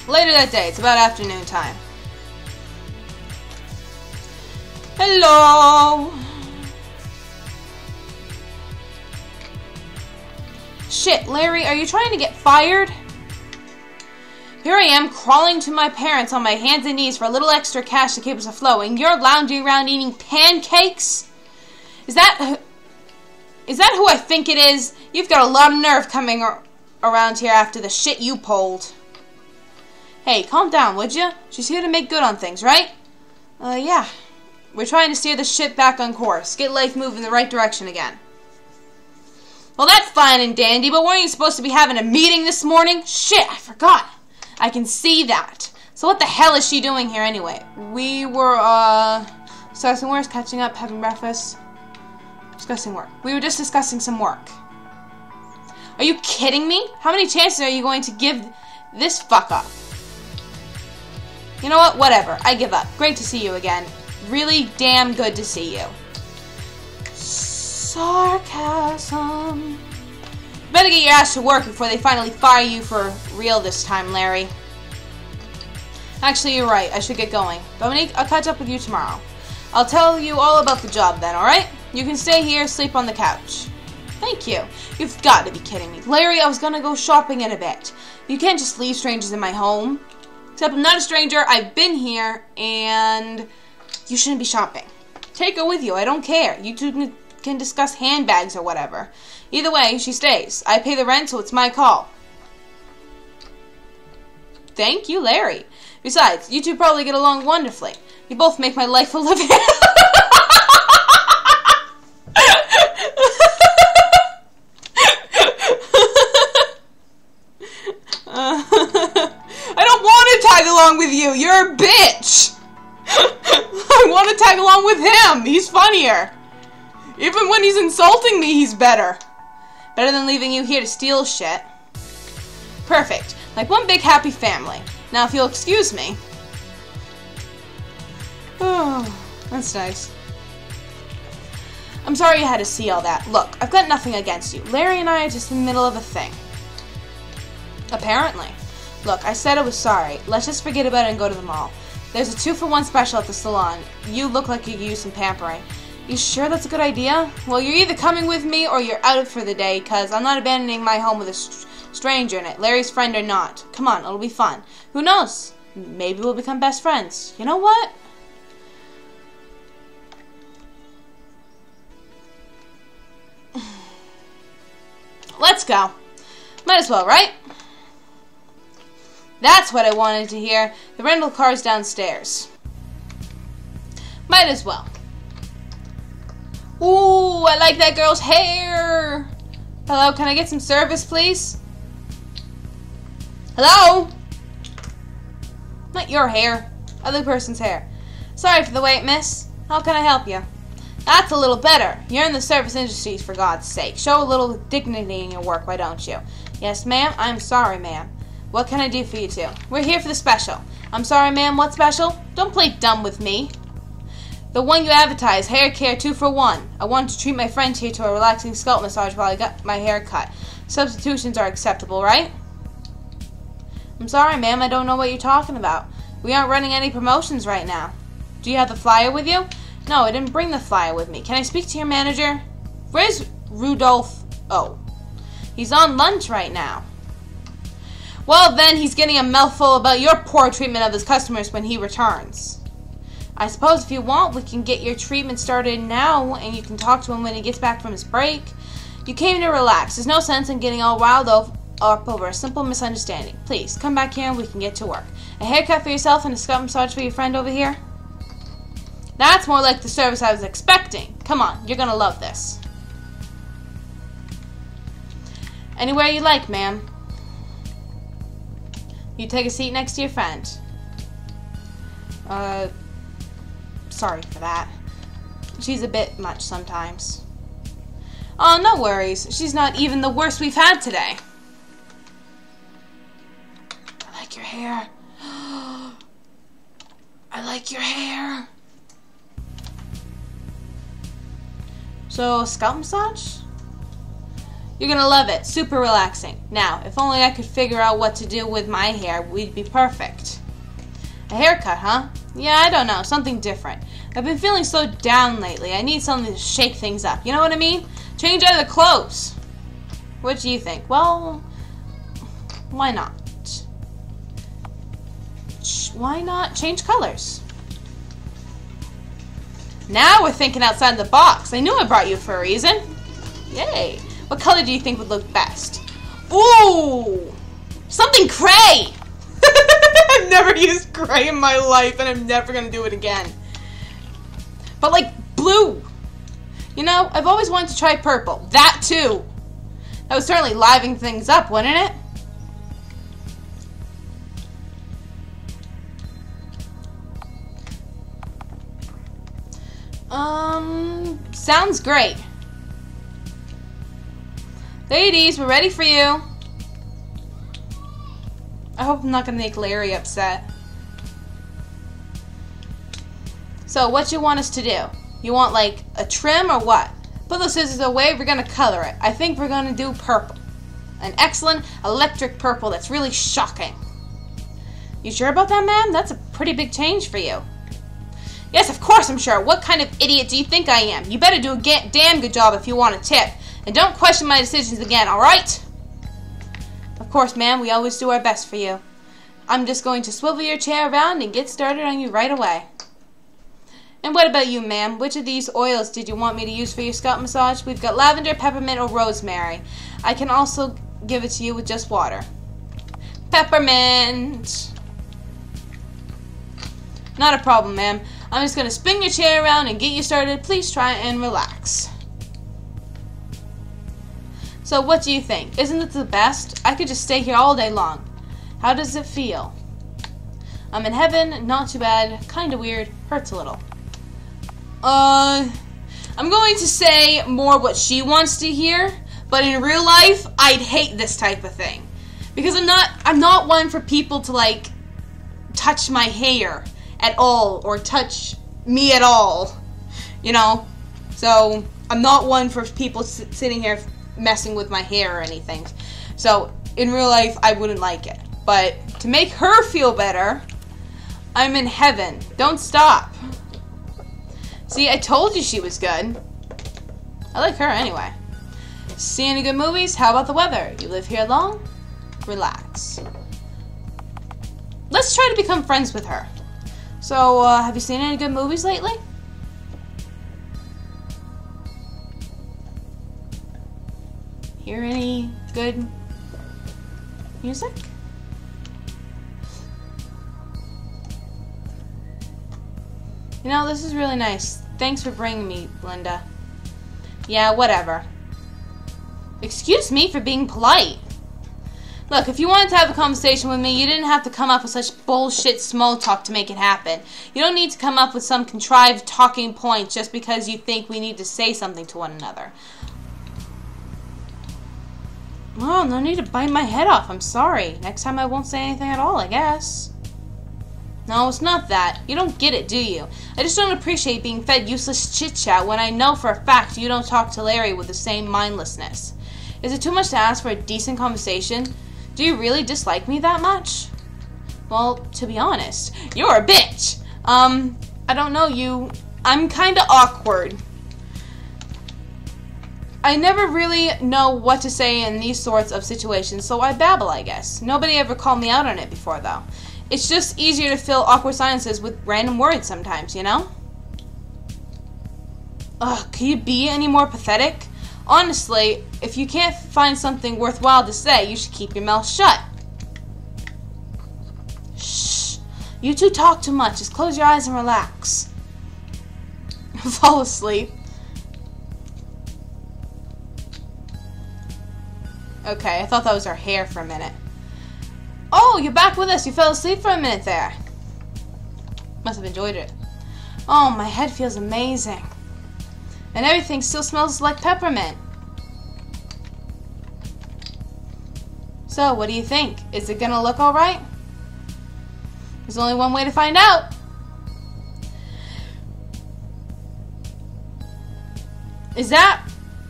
Later that day, it's about afternoon time. Hello! Shit, Larry, are you trying to get fired? Here I am, crawling to my parents on my hands and knees for a little extra cash to keep us afloat, and you're lounging around eating pancakes? Is that... Is that who I think it is? You've got a lot of nerve coming around here after the shit you pulled. Hey, calm down, would you? She's here to make good on things, right? Uh, yeah. We're trying to steer the ship back on course. Get life moving in the right direction again. Well, that's fine and dandy, but weren't you supposed to be having a meeting this morning? Shit, I forgot. I can see that. So what the hell is she doing here anyway? We were, uh, discussing work, catching up, having breakfast. Discussing work. We were just discussing some work. Are you kidding me? How many chances are you going to give this fuck up? You know what? Whatever. I give up. Great to see you again. Really damn good to see you. Sarcasm. Better get your ass to work before they finally fire you for real this time, Larry. Actually, you're right. I should get going. Dominique, I'll catch up with you tomorrow. I'll tell you all about the job then, alright? You can stay here, sleep on the couch. Thank you. You've got to be kidding me. Larry, I was gonna go shopping in a bit. You can't just leave strangers in my home. Except I'm not a stranger, I've been here, and you shouldn't be shopping. Take her with you, I don't care. You two can discuss handbags or whatever. Either way, she stays. I pay the rent, so it's my call. Thank you, Larry. Besides, you two probably get along wonderfully. You both make my life a living. I don't want to tag along with you. You're a bitch. I want to tag along with him. He's funnier. Even when he's insulting me, he's better. Better than leaving you here to steal shit. Perfect. Like one big happy family. Now, if you'll excuse me. Oh, that's nice. I'm sorry you had to see all that. Look, I've got nothing against you. Larry and I are just in the middle of a thing. Apparently. Look, I said I was sorry. Let's just forget about it and go to the mall. There's a two for one special at the salon. You look like you could use some pampering. You sure that's a good idea? Well, you're either coming with me or you're out for the day, because I'm not abandoning my home with a stranger in it, Larry's friend or not. Come on, it'll be fun. Who knows? Maybe we'll become best friends. You know what? Let's go. Might as well, right? That's what I wanted to hear. The rental car's downstairs. Might as well. Ooh, I like that girl's hair. Hello, can I get some service, please? Hello? Not your hair. Other person's hair. Sorry for the wait, miss. How can I help you? That's a little better. You're in the service industry, for God's sake. Show a little dignity in your work, why don't you? Yes, ma'am? I'm sorry, ma'am. What can I do for you two? We're here for the special. I'm sorry, ma'am, what special? Don't play dumb with me. The one you advertise, hair care two for one. I wanted to treat my friend here to a relaxing scalp massage while I got my hair cut. Substitutions are acceptable, right? I'm sorry, ma'am, I don't know what you're talking about. We aren't running any promotions right now. Do you have the flyer with you? No, I didn't bring the flyer with me. Can I speak to your manager? Where's Rudolph? Oh. He's on lunch right now. Well, then he's getting a mouthful about your poor treatment of his customers when he returns. I suppose if you want, we can get your treatment started now and you can talk to him when he gets back from his break. You came to relax. There's no sense in getting all riled up over a simple misunderstanding. Please, come back here and we can get to work. A haircut for yourself and a scalp massage for your friend over here? That's more like the service I was expecting. Come on, you're gonna love this. Anywhere you like, ma'am. You take a seat next to your friend. Uh, sorry for that. She's a bit much sometimes. Oh, no worries. She's not even the worst we've had today. I like your hair. I like your hair. So, scalp massage? You're gonna love it. Super relaxing. Now, if only I could figure out what to do with my hair, we'd be perfect. A haircut, huh? Yeah, I don't know. Something different. I've been feeling so down lately. I need something to shake things up. You know what I mean? Change out of the clothes. What do you think? Well, why not? Why not change colors? Now we're thinking outside the box. I knew I brought you for a reason. Yay. What color do you think would look best? Ooh! Something gray! I've never used gray in my life and I'm never gonna do it again. But like blue! You know, I've always wanted to try purple. That too! That would certainly liven things up, wouldn't it? Um, sounds great. Ladies, we're ready for you. I hope I'm not going to make Larry upset. So, what you want us to do? You want, like, a trim or what? Put those scissors away, we're going to color it. I think we're going to do purple. An excellent electric purple that's really shocking. You sure about that, ma'am? That's a pretty big change for you. Yes, of course I'm sure. What kind of idiot do you think I am? You better do a damn good job if you want a tip. And don't question my decisions again, alright? Of course, ma'am, we always do our best for you. I'm just going to swivel your chair around and get started on you right away. And what about you, ma'am? Which of these oils did you want me to use for your scalp massage? We've got lavender, peppermint, or rosemary. I can also give it to you with just water. Peppermint! Not a problem, ma'am. I'm just going to spin your chair around and get you started. Please try and relax. So what do you think? Isn't it the best? I could just stay here all day long. How does it feel? I'm in heaven, not too bad, kinda weird, hurts a little. Uh, I'm going to say more what she wants to hear, but in real life, I'd hate this type of thing. Because I'm not, I'm not one for people to like, touch my hair at all, or touch me at all, you know? So, I'm not one for people sitting here messing with my hair or anything. So in real life, I wouldn't like it. But to make her feel better, I'm in heaven. Don't stop. See, I told you she was good. I like her anyway. See any good movies? How about the weather? You live here long? Relax. Let's try to become friends with her. So, uh, have you seen any good movies lately? Hear any good music? You know, this is really nice. Thanks for bringing me, Linda. Yeah, whatever. Excuse me for being polite. Look, if you wanted to have a conversation with me, you didn't have to come up with such bullshit small talk to make it happen. You don't need to come up with some contrived talking point just because you think we need to say something to one another. Well, no need to bite my head off. I'm sorry. Next time I won't say anything at all, I guess. No, it's not that. You don't get it, do you? I just don't appreciate being fed useless chit chat when I know for a fact you don't talk to Larry with the same mindlessness. Is it too much to ask for a decent conversation? Do you really dislike me that much? Well, to be honest, you're a bitch. Um, I don't know you. I'm kinda awkward. I never really know what to say in these sorts of situations, so I babble, I guess. Nobody ever called me out on it before, though. It's just easier to fill awkward silences with random words sometimes, you know? Ugh, can you be any more pathetic? Honestly, if you can't find something worthwhile to say, you should keep your mouth shut. Shh. You two talk too much. Just close your eyes and relax. Fall asleep. Okay, I thought that was her hair for a minute. Oh, you're back with us. You fell asleep for a minute there. Must have enjoyed it. Oh, my head feels amazing. And everything still smells like peppermint. So, what do you think? Is it gonna look alright? There's only one way to find out. Is that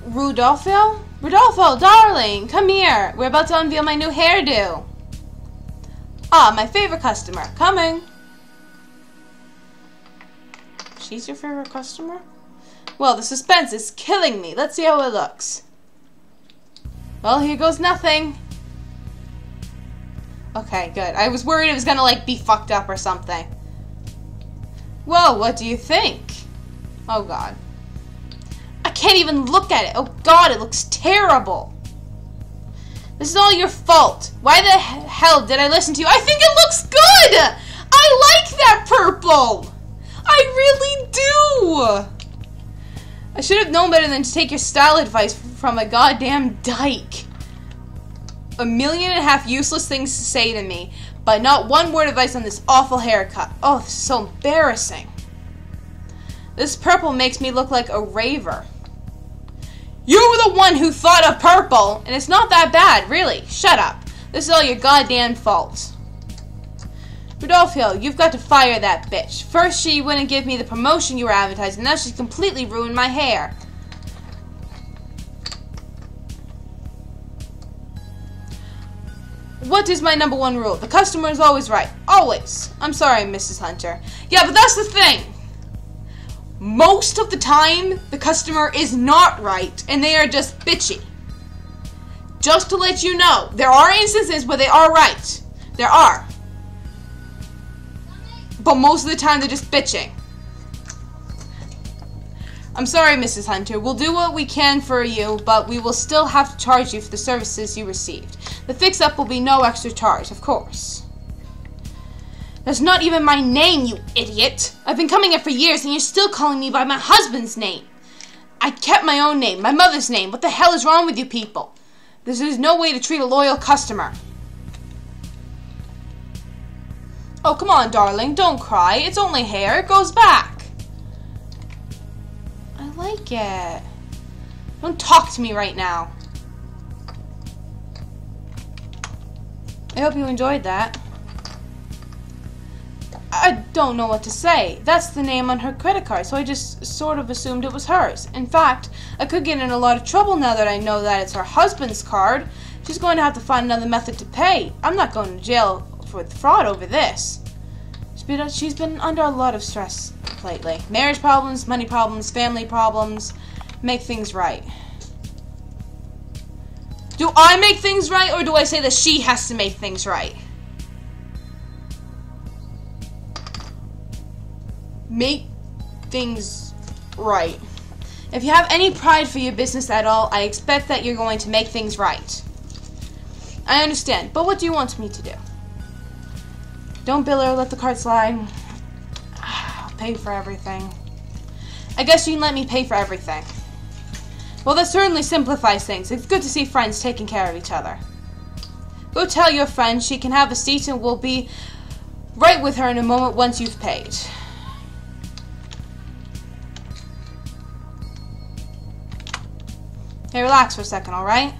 Rudolfo? Rodolfo, darling, come here. We're about to unveil my new hairdo. Ah, my favorite customer. Coming. She's your favorite customer? Well, the suspense is killing me. Let's see how it looks. Well, here goes nothing. Okay, good. I was worried it was gonna, like, be fucked up or something. Whoa, what do you think? Oh, God can't even look at it. Oh god, it looks terrible. This is all your fault. Why the hell did I listen to you? I think it looks good! I like that purple! I really do! I should have known better than to take your style advice from a goddamn dyke. A million and a half useless things to say to me, but not one word of advice on this awful haircut. Oh, this is so embarrassing. This purple makes me look like a raver. You were the one who thought of purple, and it's not that bad, really. Shut up. This is all your goddamn fault. Rodolfo, you've got to fire that bitch. First, she wouldn't give me the promotion you were advertising. Now she's completely ruined my hair. What is my number one rule? The customer is always right. Always. I'm sorry, Mrs. Hunter. Yeah, but that's the thing most of the time, the customer is not right and they are just bitchy. Just to let you know, there are instances where they are right. There are. But most of the time, they're just bitching. I'm sorry, Mrs. Hunter. We'll do what we can for you, but we will still have to charge you for the services you received. The fix up will be no extra charge, of course. That's not even my name, you idiot! I've been coming here for years and you're still calling me by my husband's name! I kept my own name, my mother's name. What the hell is wrong with you people? This is no way to treat a loyal customer. Oh, come on, darling. Don't cry. It's only hair. It goes back. I like it. Don't talk to me right now. I hope you enjoyed that. I don't know what to say. That's the name on her credit card, so I just sort of assumed it was hers. In fact, I could get in a lot of trouble now that I know that it's her husband's card. She's going to have to find another method to pay. I'm not going to jail for fraud over this. She's been, she's been under a lot of stress lately. Marriage problems, money problems, family problems. Make things right. Do I make things right, or do I say that she has to make things right? Make things right. If you have any pride for your business at all, I expect that you're going to make things right. I understand, but what do you want me to do? Don't bill her, let the card slide. I'll pay for everything. I guess you can let me pay for everything. Well, that certainly simplifies things. It's good to see friends taking care of each other. Go tell your friend she can have a seat and we'll be right with her in a moment once you've paid. Hey, relax for a second, alright?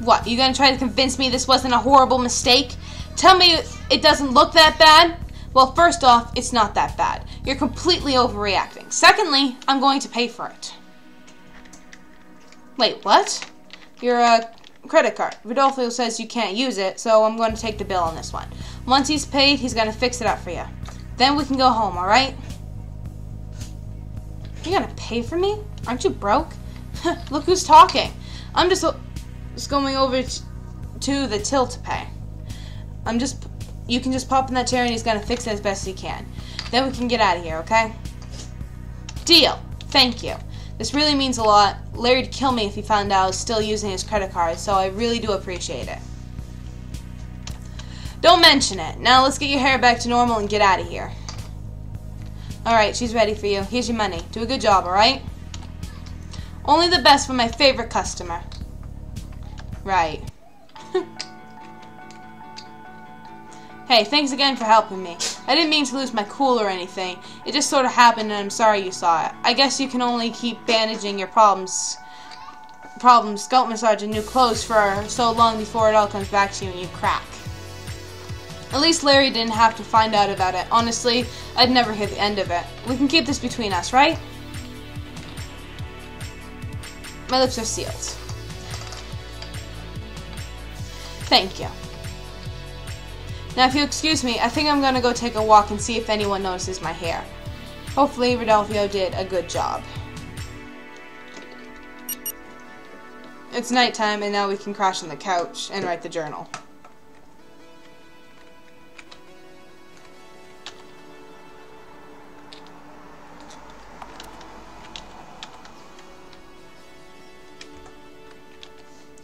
What, you gonna try to convince me this wasn't a horrible mistake? Tell me it doesn't look that bad? Well, first off, it's not that bad. You're completely overreacting. Secondly, I'm going to pay for it. Wait, what? Your credit card. Rodolfo says you can't use it, so I'm going to take the bill on this one. Once he's paid, he's going to fix it up for you. Then we can go home, alright? You're going to pay for me? Aren't you broke? Look who's talking. I'm just, just going over to the till to pay. I'm just, you can just pop in that chair and he's gonna fix it as best he can. Then we can get out of here, okay? Deal. Thank you. This really means a lot. Larry'd kill me if he found out I was still using his credit card, so I really do appreciate it. Don't mention it. Now let's get your hair back to normal and get out of here. Alright, she's ready for you. Here's your money. Do a good job, alright? Only the best for my favorite customer. Right. hey, thanks again for helping me. I didn't mean to lose my cool or anything. It just sort of happened and I'm sorry you saw it. I guess you can only keep bandaging your problems problems scalp massage and new clothes for so long before it all comes back to you and you crack. At least Larry didn't have to find out about it. Honestly, I'd never hear the end of it. We can keep this between us, right? My lips are sealed. Thank you. Now, if you'll excuse me, I think I'm gonna go take a walk and see if anyone notices my hair. Hopefully, Rodolfo did a good job. It's nighttime, and now we can crash on the couch and write the journal.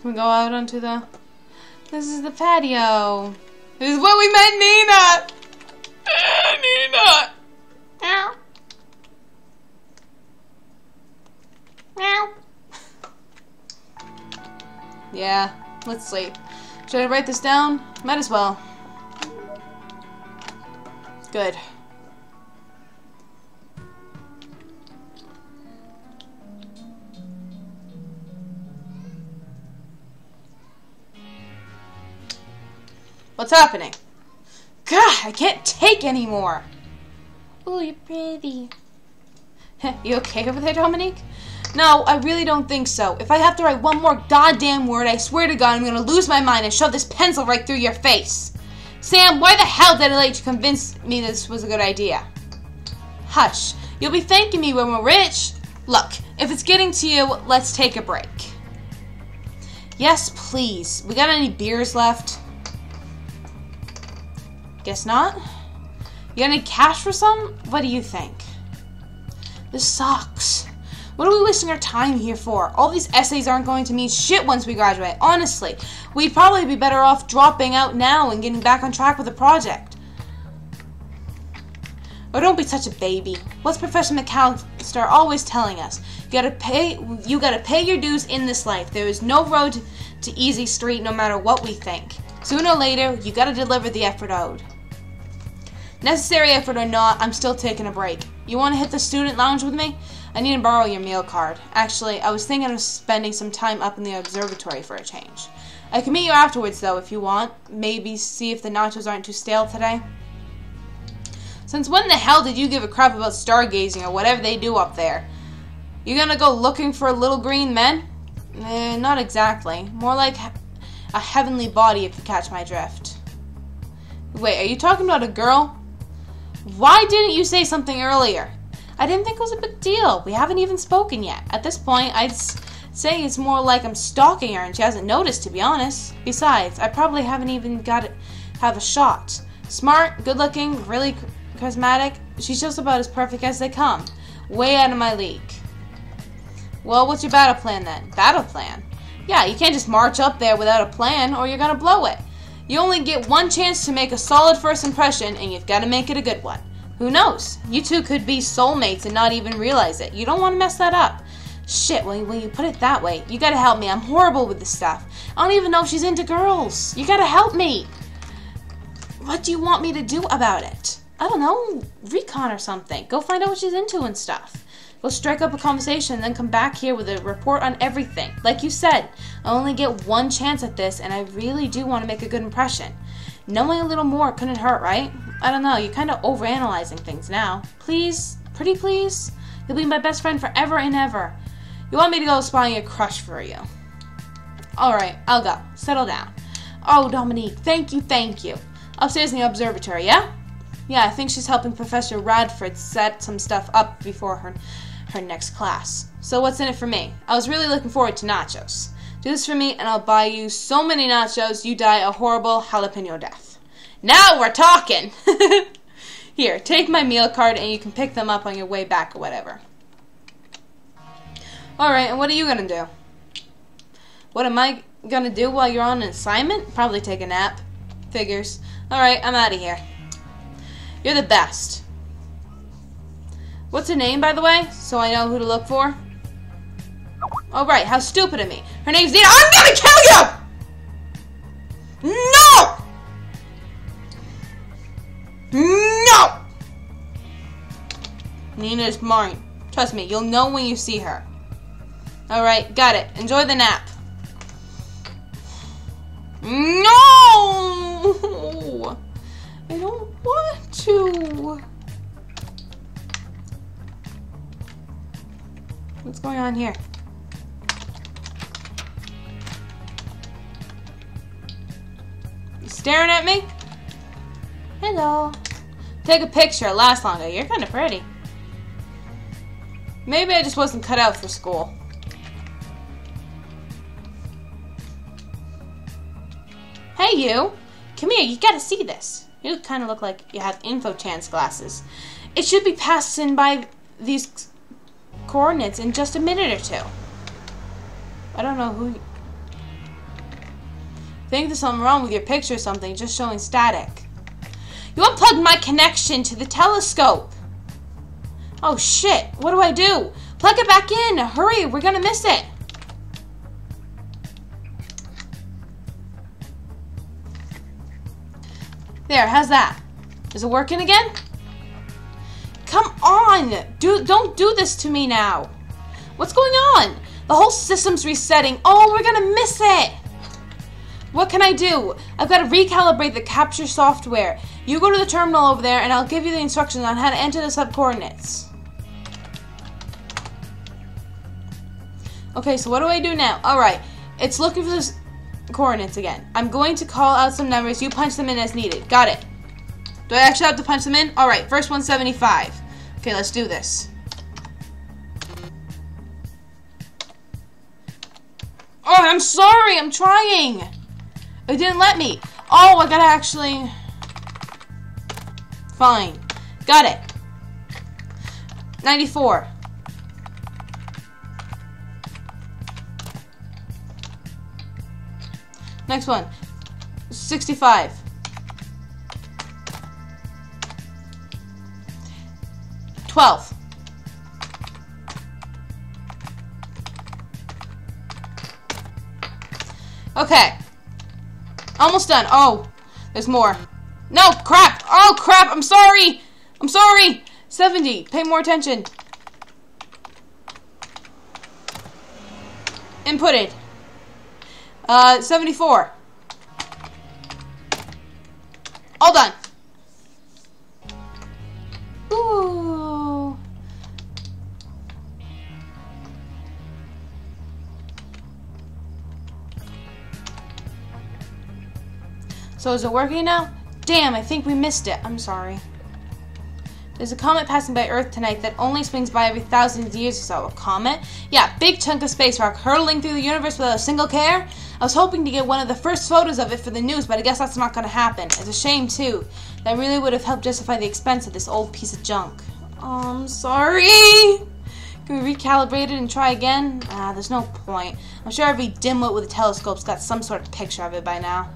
Can we go out onto the... This is the patio. This is what we met Nina! Eh, Nina! Meow. Meow. yeah, let's sleep. Should I write this down? Might as well. Good. What's happening? God, I can't take anymore. Oh, you're pretty. you okay over there, Dominique? No, I really don't think so. If I have to write one more goddamn word, I swear to God, I'm gonna lose my mind and shove this pencil right through your face. Sam, why the hell did I let you convince me this was a good idea? Hush. You'll be thanking me when we're rich. Look, if it's getting to you, let's take a break. Yes, please. We got any beers left? Guess not? You got any cash for some? What do you think? This sucks. What are we wasting our time here for? All these essays aren't going to mean shit once we graduate. Honestly, we'd probably be better off dropping out now and getting back on track with the project. Oh, don't be such a baby. What's Professor McAllister always telling us? You gotta pay. You gotta pay your dues in this life. There is no road to easy street, no matter what we think. Sooner or later, you gotta deliver the effort owed. Necessary effort or not, I'm still taking a break. You want to hit the student lounge with me? I need to borrow your meal card. Actually, I was thinking of spending some time up in the observatory for a change. I can meet you afterwards, though, if you want. Maybe see if the nachos aren't too stale today. Since when the hell did you give a crap about stargazing or whatever they do up there? You gonna go looking for little green men? Eh, not exactly. More like a heavenly body, if you catch my drift. Wait, are you talking about a girl? Why didn't you say something earlier? I didn't think it was a big deal. We haven't even spoken yet. At this point, I'd say it's more like I'm stalking her and she hasn't noticed, to be honest. Besides, I probably haven't even got to have a shot. Smart, good looking, really charismatic. She's just about as perfect as they come. Way out of my league. Well, what's your battle plan then? Battle plan? Yeah, you can't just march up there without a plan or you're gonna blow it. You only get one chance to make a solid first impression, and you've got to make it a good one. Who knows? You two could be soulmates and not even realize it. You don't want to mess that up. Shit, when, when you put it that way, you gotta help me. I'm horrible with this stuff. I don't even know if she's into girls. You gotta help me. What do you want me to do about it? I don't know, recon or something. Go find out what she's into and stuff. Go strike up a conversation and then come back here with a report on everything. Like you said, I only get one chance at this and I really do want to make a good impression. Knowing a little more couldn't hurt, right? I don't know, you're kind of overanalyzing things now. Please? Pretty please? You'll be my best friend forever and ever. You want me to go spying a crush for you. Alright, I'll go. Settle down. Oh, Dominique, thank you, thank you. Upstairs in the observatory, yeah? Yeah, I think she's helping Professor Radford set some stuff up before her her next class. So what's in it for me? I was really looking forward to nachos. Do this for me, and I'll buy you so many nachos you die a horrible jalapeno death. Now we're talking! Here, take my meal card, and you can pick them up on your way back or whatever. Alright, and what are you gonna do? What am I gonna do while you're on an assignment? Probably take a nap. Figures. Alright, I'm out of here. You're the best. What's her name, by the way? So I know who to look for? Oh, right. How stupid of me. Her name's Nina. I'm gonna kill you! No! No! Nina's mine. Trust me, you'll know when you see her. Alright, got it. Enjoy the nap. No! I don't want to. What's going on here? You staring at me? Hello. Take a picture. It lasts longer. You're kind of pretty. Maybe I just wasn't cut out for school. Hey, you! Come here, you gotta see this. You kind of look like you have info chance glasses. It should be passing by these coordinates in just a minute or two. I don't know who. Think there's something wrong with your picture or something, just showing static. You unplugged my connection to the telescope. Oh shit, what do I do? Plug it back in. Hurry, we're gonna miss it. There, how's that? Is it working again? Come on! Do don't do this to me now. What's going on? The whole system's resetting. Oh, we're gonna miss it. What can I do? I've got to recalibrate the capture software. You go to the terminal over there and I'll give you the instructions on how to enter the subcoordinates. Okay, so what do I do now? Alright, it's looking for the coordinates again. I'm going to call out some numbers. You punch them in as needed. Got it. Do I actually have to punch them in? Alright, first 175. Okay, let's do this. Oh, I'm sorry. I'm trying. It didn't let me. Oh, I gotta actually. Fine. Got it. 94. Next one. 65. Twelve. Okay. Almost done. Oh, there's more. No, crap. Oh, crap. I'm sorry. I'm sorry. 70. Pay more attention. Inputted. Uh, 74. All done. Ooh. So is it working now? Damn, I think we missed it. I'm sorry. There's a comet passing by Earth tonight that only swings by every thousand years or so. A comet? Yeah, big chunk of space rock hurtling through the universe without a single care. I was hoping to get one of the first photos of it for the news, but I guess that's not going to happen. It's a shame, too. That really would have helped justify the expense of this old piece of junk. Oh, I'm sorry. Can we recalibrate it and try again? Ah, there's no point. I'm sure every dimwit with a telescope's got some sort of picture of it by now.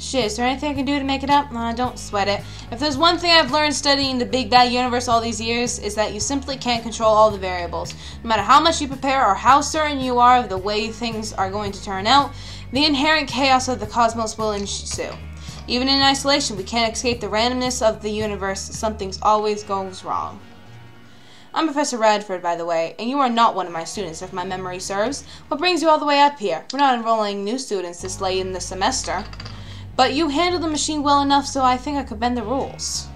Shit, is there anything I can do to make it up? Nah, don't sweat it. If there's one thing I've learned studying the big bad universe all these years, is that you simply can't control all the variables. No matter how much you prepare or how certain you are of the way things are going to turn out, the inherent chaos of the cosmos will ensue. Even in isolation, we can't escape the randomness of the universe. Something's always goes wrong. I'm Professor Radford, by the way, and you are not one of my students, if my memory serves. What brings you all the way up here? We're not enrolling new students this late in the semester. But you handled the machine well enough, so I think I could bend the rules.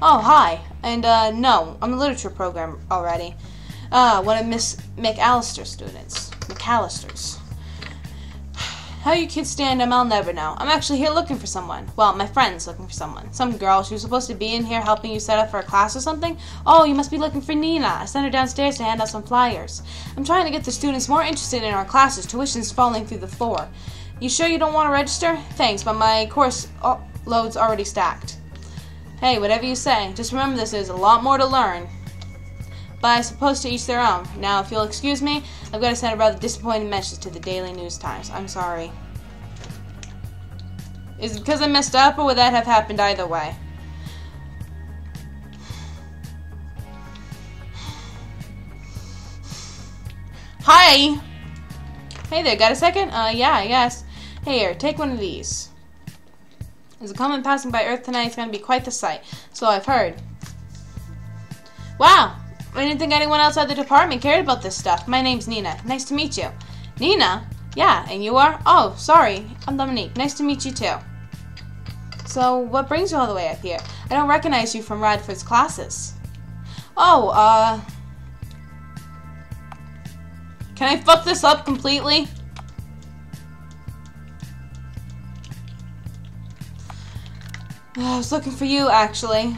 Oh, hi. And, uh, no, I'm a literature program already. Uh, one of Miss McAllister's students. McAllister's. How you kids stand him, I'll never know. I'm actually here looking for someone. Well, my friend's looking for someone. Some girl. She was supposed to be in here helping you set up for a class or something. Oh, you must be looking for Nina. I sent her downstairs to hand out some flyers. I'm trying to get the students more interested in our classes. Tuition's falling through the floor. You sure you don't want to register? Thanks, but my course oh, load's already stacked. Hey, whatever you say. Just remember this is a lot more to learn. But I suppose to each their own. Now, if you'll excuse me, I've got to send a rather disappointing message to the Daily News Times. I'm sorry. Is it because I messed up, or would that have happened either way? Hi! Hey there, got a second? Uh, yeah, yes. Here, take one of these. There's a comet passing by Earth tonight. It's going to be quite the sight. So I've heard. Wow! I didn't think anyone outside the department cared about this stuff. My name's Nina. Nice to meet you. Nina? Yeah, and you are? Oh, sorry. I'm Dominique. Nice to meet you too. So, what brings you all the way up here? I don't recognize you from Radford's classes. Oh, uh... Can I fuck this up completely? I was looking for you, actually.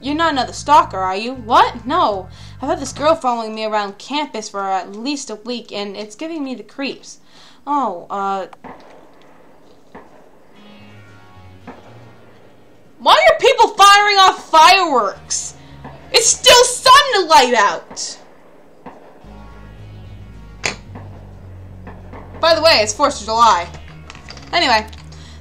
You're not another stalker, are you? What? No. I've had this girl following me around campus for at least a week, and it's giving me the creeps. Oh, uh... Why are people firing off fireworks? It's still sun to light out! By the way, it's 4th of July. Anyway,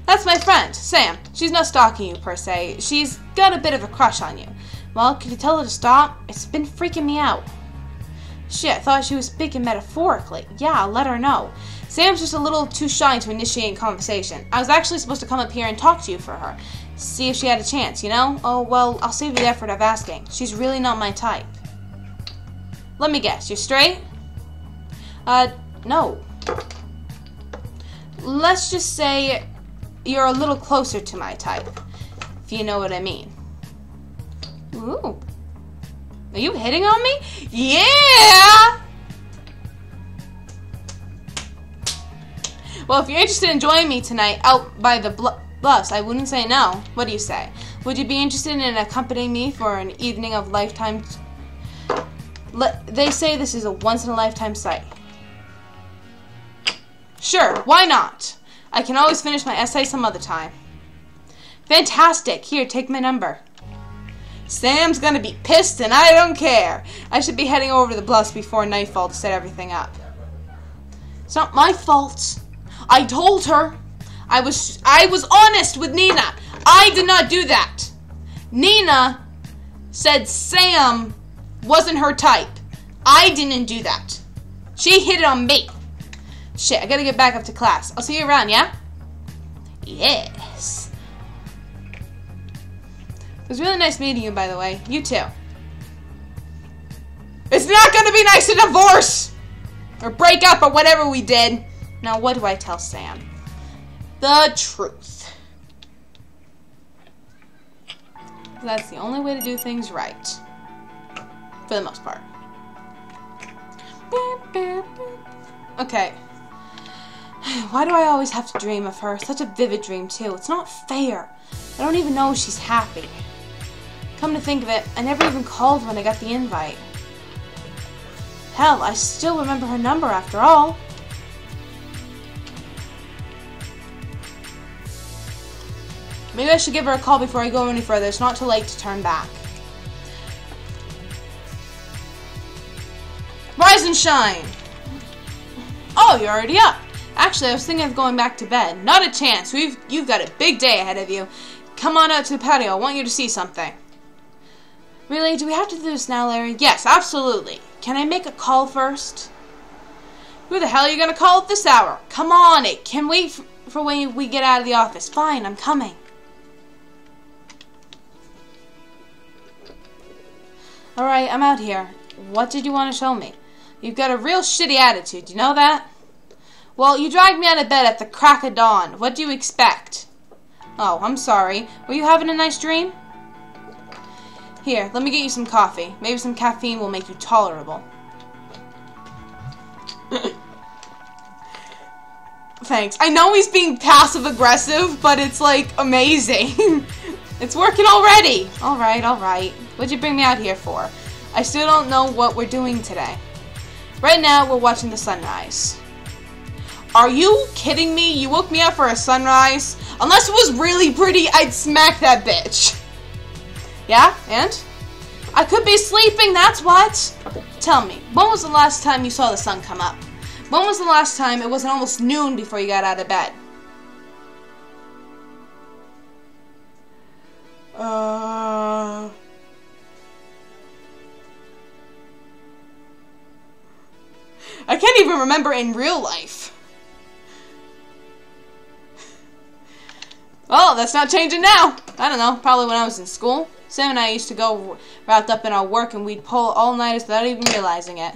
that's my friend, Sam. She's not stalking you, per se. She's got a bit of a crush on you. Well, could you tell her to stop? It's been freaking me out. Shit, I thought she was speaking metaphorically. Yeah, let her know. Sam's just a little too shy to initiate conversation. I was actually supposed to come up here and talk to you for her. See if she had a chance, you know? Oh, well, I'll save the effort of asking. She's really not my type. Let me guess, you're straight? Uh, no. Let's just say you're a little closer to my type, if you know what I mean. Ooh. Are you hitting on me? Yeah! Well, if you're interested in joining me tonight out by the bl bluffs, I wouldn't say no. What do you say? Would you be interested in accompanying me for an evening of lifetime? Le they say this is a once in a lifetime sight. Sure, why not? I can always finish my essay some other time. Fantastic! Here, take my number. Sam's gonna be pissed and I don't care. I should be heading over to the bluffs before nightfall to set everything up. It's not my fault. I told her. I was I was honest with Nina. I did not do that. Nina said Sam wasn't her type. I didn't do that. She hit it on me. Shit, I gotta get back up to class. I'll see you around, yeah? Yes. It was really nice meeting you, by the way. You too. It's not gonna be nice to divorce! Or break up or whatever we did. Now, what do I tell Sam? The truth. That's the only way to do things right. For the most part. Okay. Why do I always have to dream of her? Such a vivid dream, too. It's not fair. I don't even know if she's happy. Come to think of it, I never even called when I got the invite. Hell, I still remember her number after all. Maybe I should give her a call before I go any further. It's not too late to turn back. Rise and shine! Oh, you're already up. Actually, I was thinking of going back to bed. Not a chance. We've you've got a big day ahead of you. Come on out to the patio. I want you to see something. Really? Do we have to do this now, Larry? Yes, absolutely. Can I make a call first? Who the hell are you going to call at this hour? Come on, it can wait for when we get out of the office. Fine, I'm coming. Alright, I'm out here. What did you want to show me? You've got a real shitty attitude, you know that? Well, you dragged me out of bed at the crack of dawn. What do you expect? Oh, I'm sorry. Were you having a nice dream? Here, let me get you some coffee. Maybe some caffeine will make you tolerable. Thanks. I know he's being passive aggressive, but it's like amazing. it's working already. Alright, alright. What'd you bring me out here for? I still don't know what we're doing today. Right now, we're watching the sunrise. Are you kidding me? You woke me up for a sunrise? Unless it was really pretty, I'd smack that bitch. Yeah? And? I could be sleeping, that's what. Tell me, when was the last time you saw the sun come up? When was the last time it wasn't almost noon before you got out of bed? Uh... I can't even remember in real life. Well, that's not changing now. I don't know, probably when I was in school. Sam and I used to go wrapped up in our work and we'd pull all-nighters without even realizing it.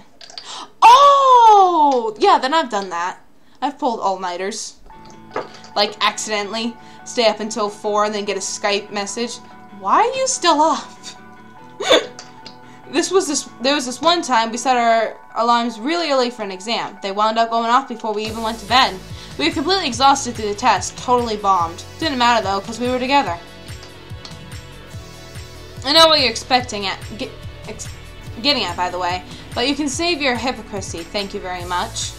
Oh! Yeah, then I've done that. I've pulled all-nighters. Like, accidentally. Stay up until 4 and then get a Skype message. Why are you still up? this was this there was this one time we set our alarms really early for an exam. They wound up going off before we even went to bed. We were completely exhausted through the test, totally bombed. Didn't matter though, because we were together. I know what you're expecting at, get, ex, getting at, by the way, but you can save your hypocrisy. Thank you very much.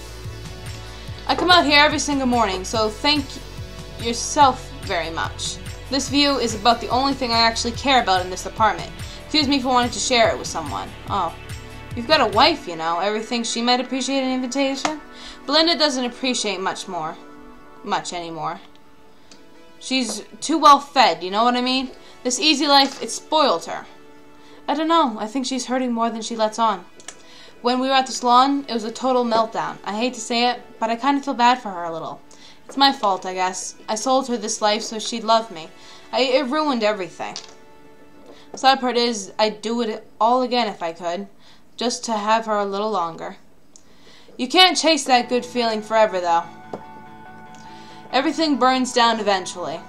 I come out here every single morning, so thank yourself very much. This view is about the only thing I actually care about in this apartment. Excuse me for wanting to share it with someone. Oh. You've got a wife, you know. Everything she might appreciate an invitation. Belinda doesn't appreciate much more. Much anymore. She's too well fed, you know what I mean? This easy life, it spoiled her. I don't know. I think she's hurting more than she lets on. When we were at the salon, it was a total meltdown. I hate to say it, but I kind of feel bad for her a little. It's my fault, I guess. I sold her this life so she'd love me. I, it ruined everything. The sad part is, I'd do it all again if I could, just to have her a little longer. You can't chase that good feeling forever, though. Everything burns down eventually.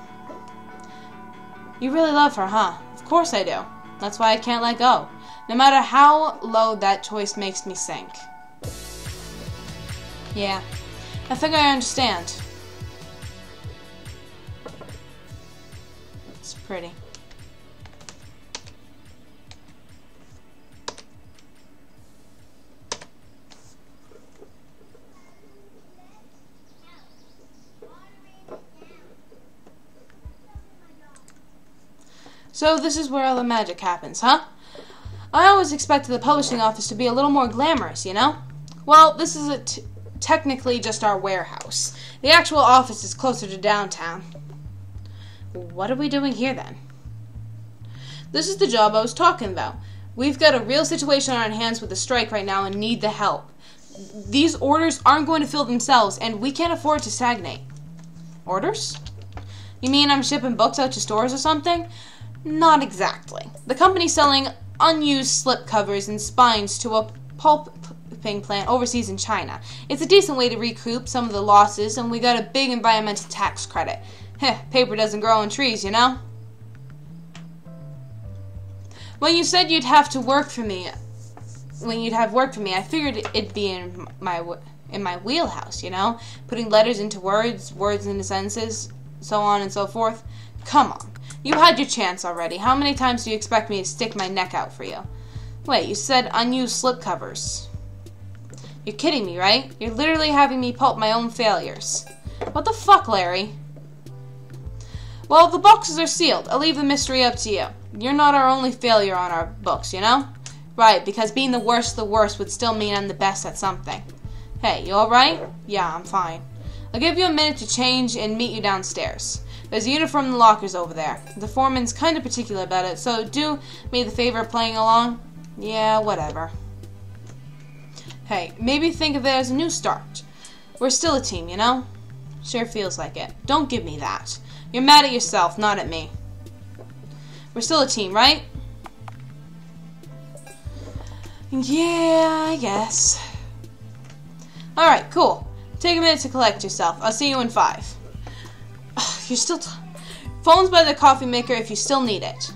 You really love her, huh? Of course I do. That's why I can't let go. No matter how low that choice makes me sink. Yeah, I think I understand. It's pretty. So this is where all the magic happens, huh? I always expected the publishing office to be a little more glamorous, you know? Well, this is technically just our warehouse. The actual office is closer to downtown. What are we doing here then? This is the job I was talking about. We've got a real situation on our hands with the strike right now and need the help. These orders aren't going to fill themselves, and we can't afford to stagnate. Orders? You mean I'm shipping books out to stores or something? Not exactly. The company's selling unused slip covers and spines to a pulping plant overseas in China. It's a decent way to recoup some of the losses, and we got a big environmental tax credit. Heh, paper doesn't grow on trees, you know? When you said you'd have to work for me, when you'd have work for me, I figured it'd be in my in my wheelhouse, you know, putting letters into words, words into sentences, so on and so forth. Come on. You had your chance already. How many times do you expect me to stick my neck out for you? Wait, you said unused slipcovers. You're kidding me, right? You're literally having me pulp my own failures. What the fuck, Larry? Well, the boxes are sealed. I'll leave the mystery up to you. You're not our only failure on our books, you know? Right, because being the worst of the worst would still mean I'm the best at something. Hey, you alright? Yeah, I'm fine. I'll give you a minute to change and meet you downstairs. There's a uniform in the lockers over there. The foreman's kind of particular about it, so do me the favor of playing along. Yeah, whatever. Hey, maybe think of it as a new start. We're still a team, you know? Sure feels like it. Don't give me that. You're mad at yourself, not at me. We're still a team, right? Yeah, I guess. Alright, cool. Take a minute to collect yourself. I'll see you in five. You're still. Phone's by the coffee maker if you still need it.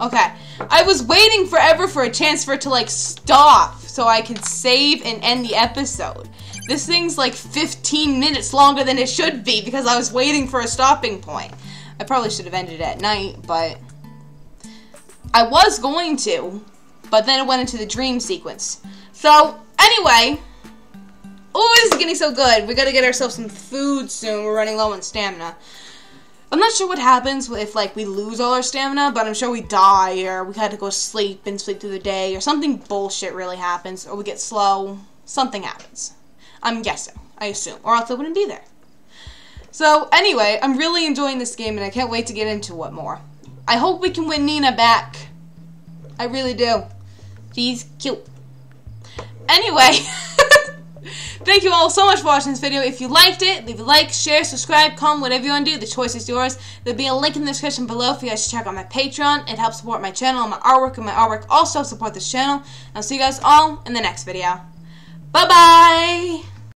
Okay. I was waiting forever for a chance for it to, like, stop so I could save and end the episode. This thing's like 15 minutes longer than it should be because I was waiting for a stopping point. I probably should have ended it at night, but I was going to, but then it went into the dream sequence. So, anyway, oh, this is getting so good. We gotta get ourselves some food soon. We're running low on stamina. I'm not sure what happens if like we lose all our stamina, but I'm sure we die or we had to go sleep and sleep through the day or something bullshit really happens or we get slow. Something happens. I'm guessing. I assume. Or else I wouldn't be there. So anyway, I'm really enjoying this game and I can't wait to get into it more. I hope we can win Nina back. I really do. She's cute. Anyway. Thank you all so much for watching this video. If you liked it, leave a like, share, subscribe, comment, whatever you want to do. The choice is yours. There'll be a link in the description below for you guys to check out my Patreon. It helps support my channel and my artwork, and my artwork also support this channel. I'll see you guys all in the next video. Bye-bye!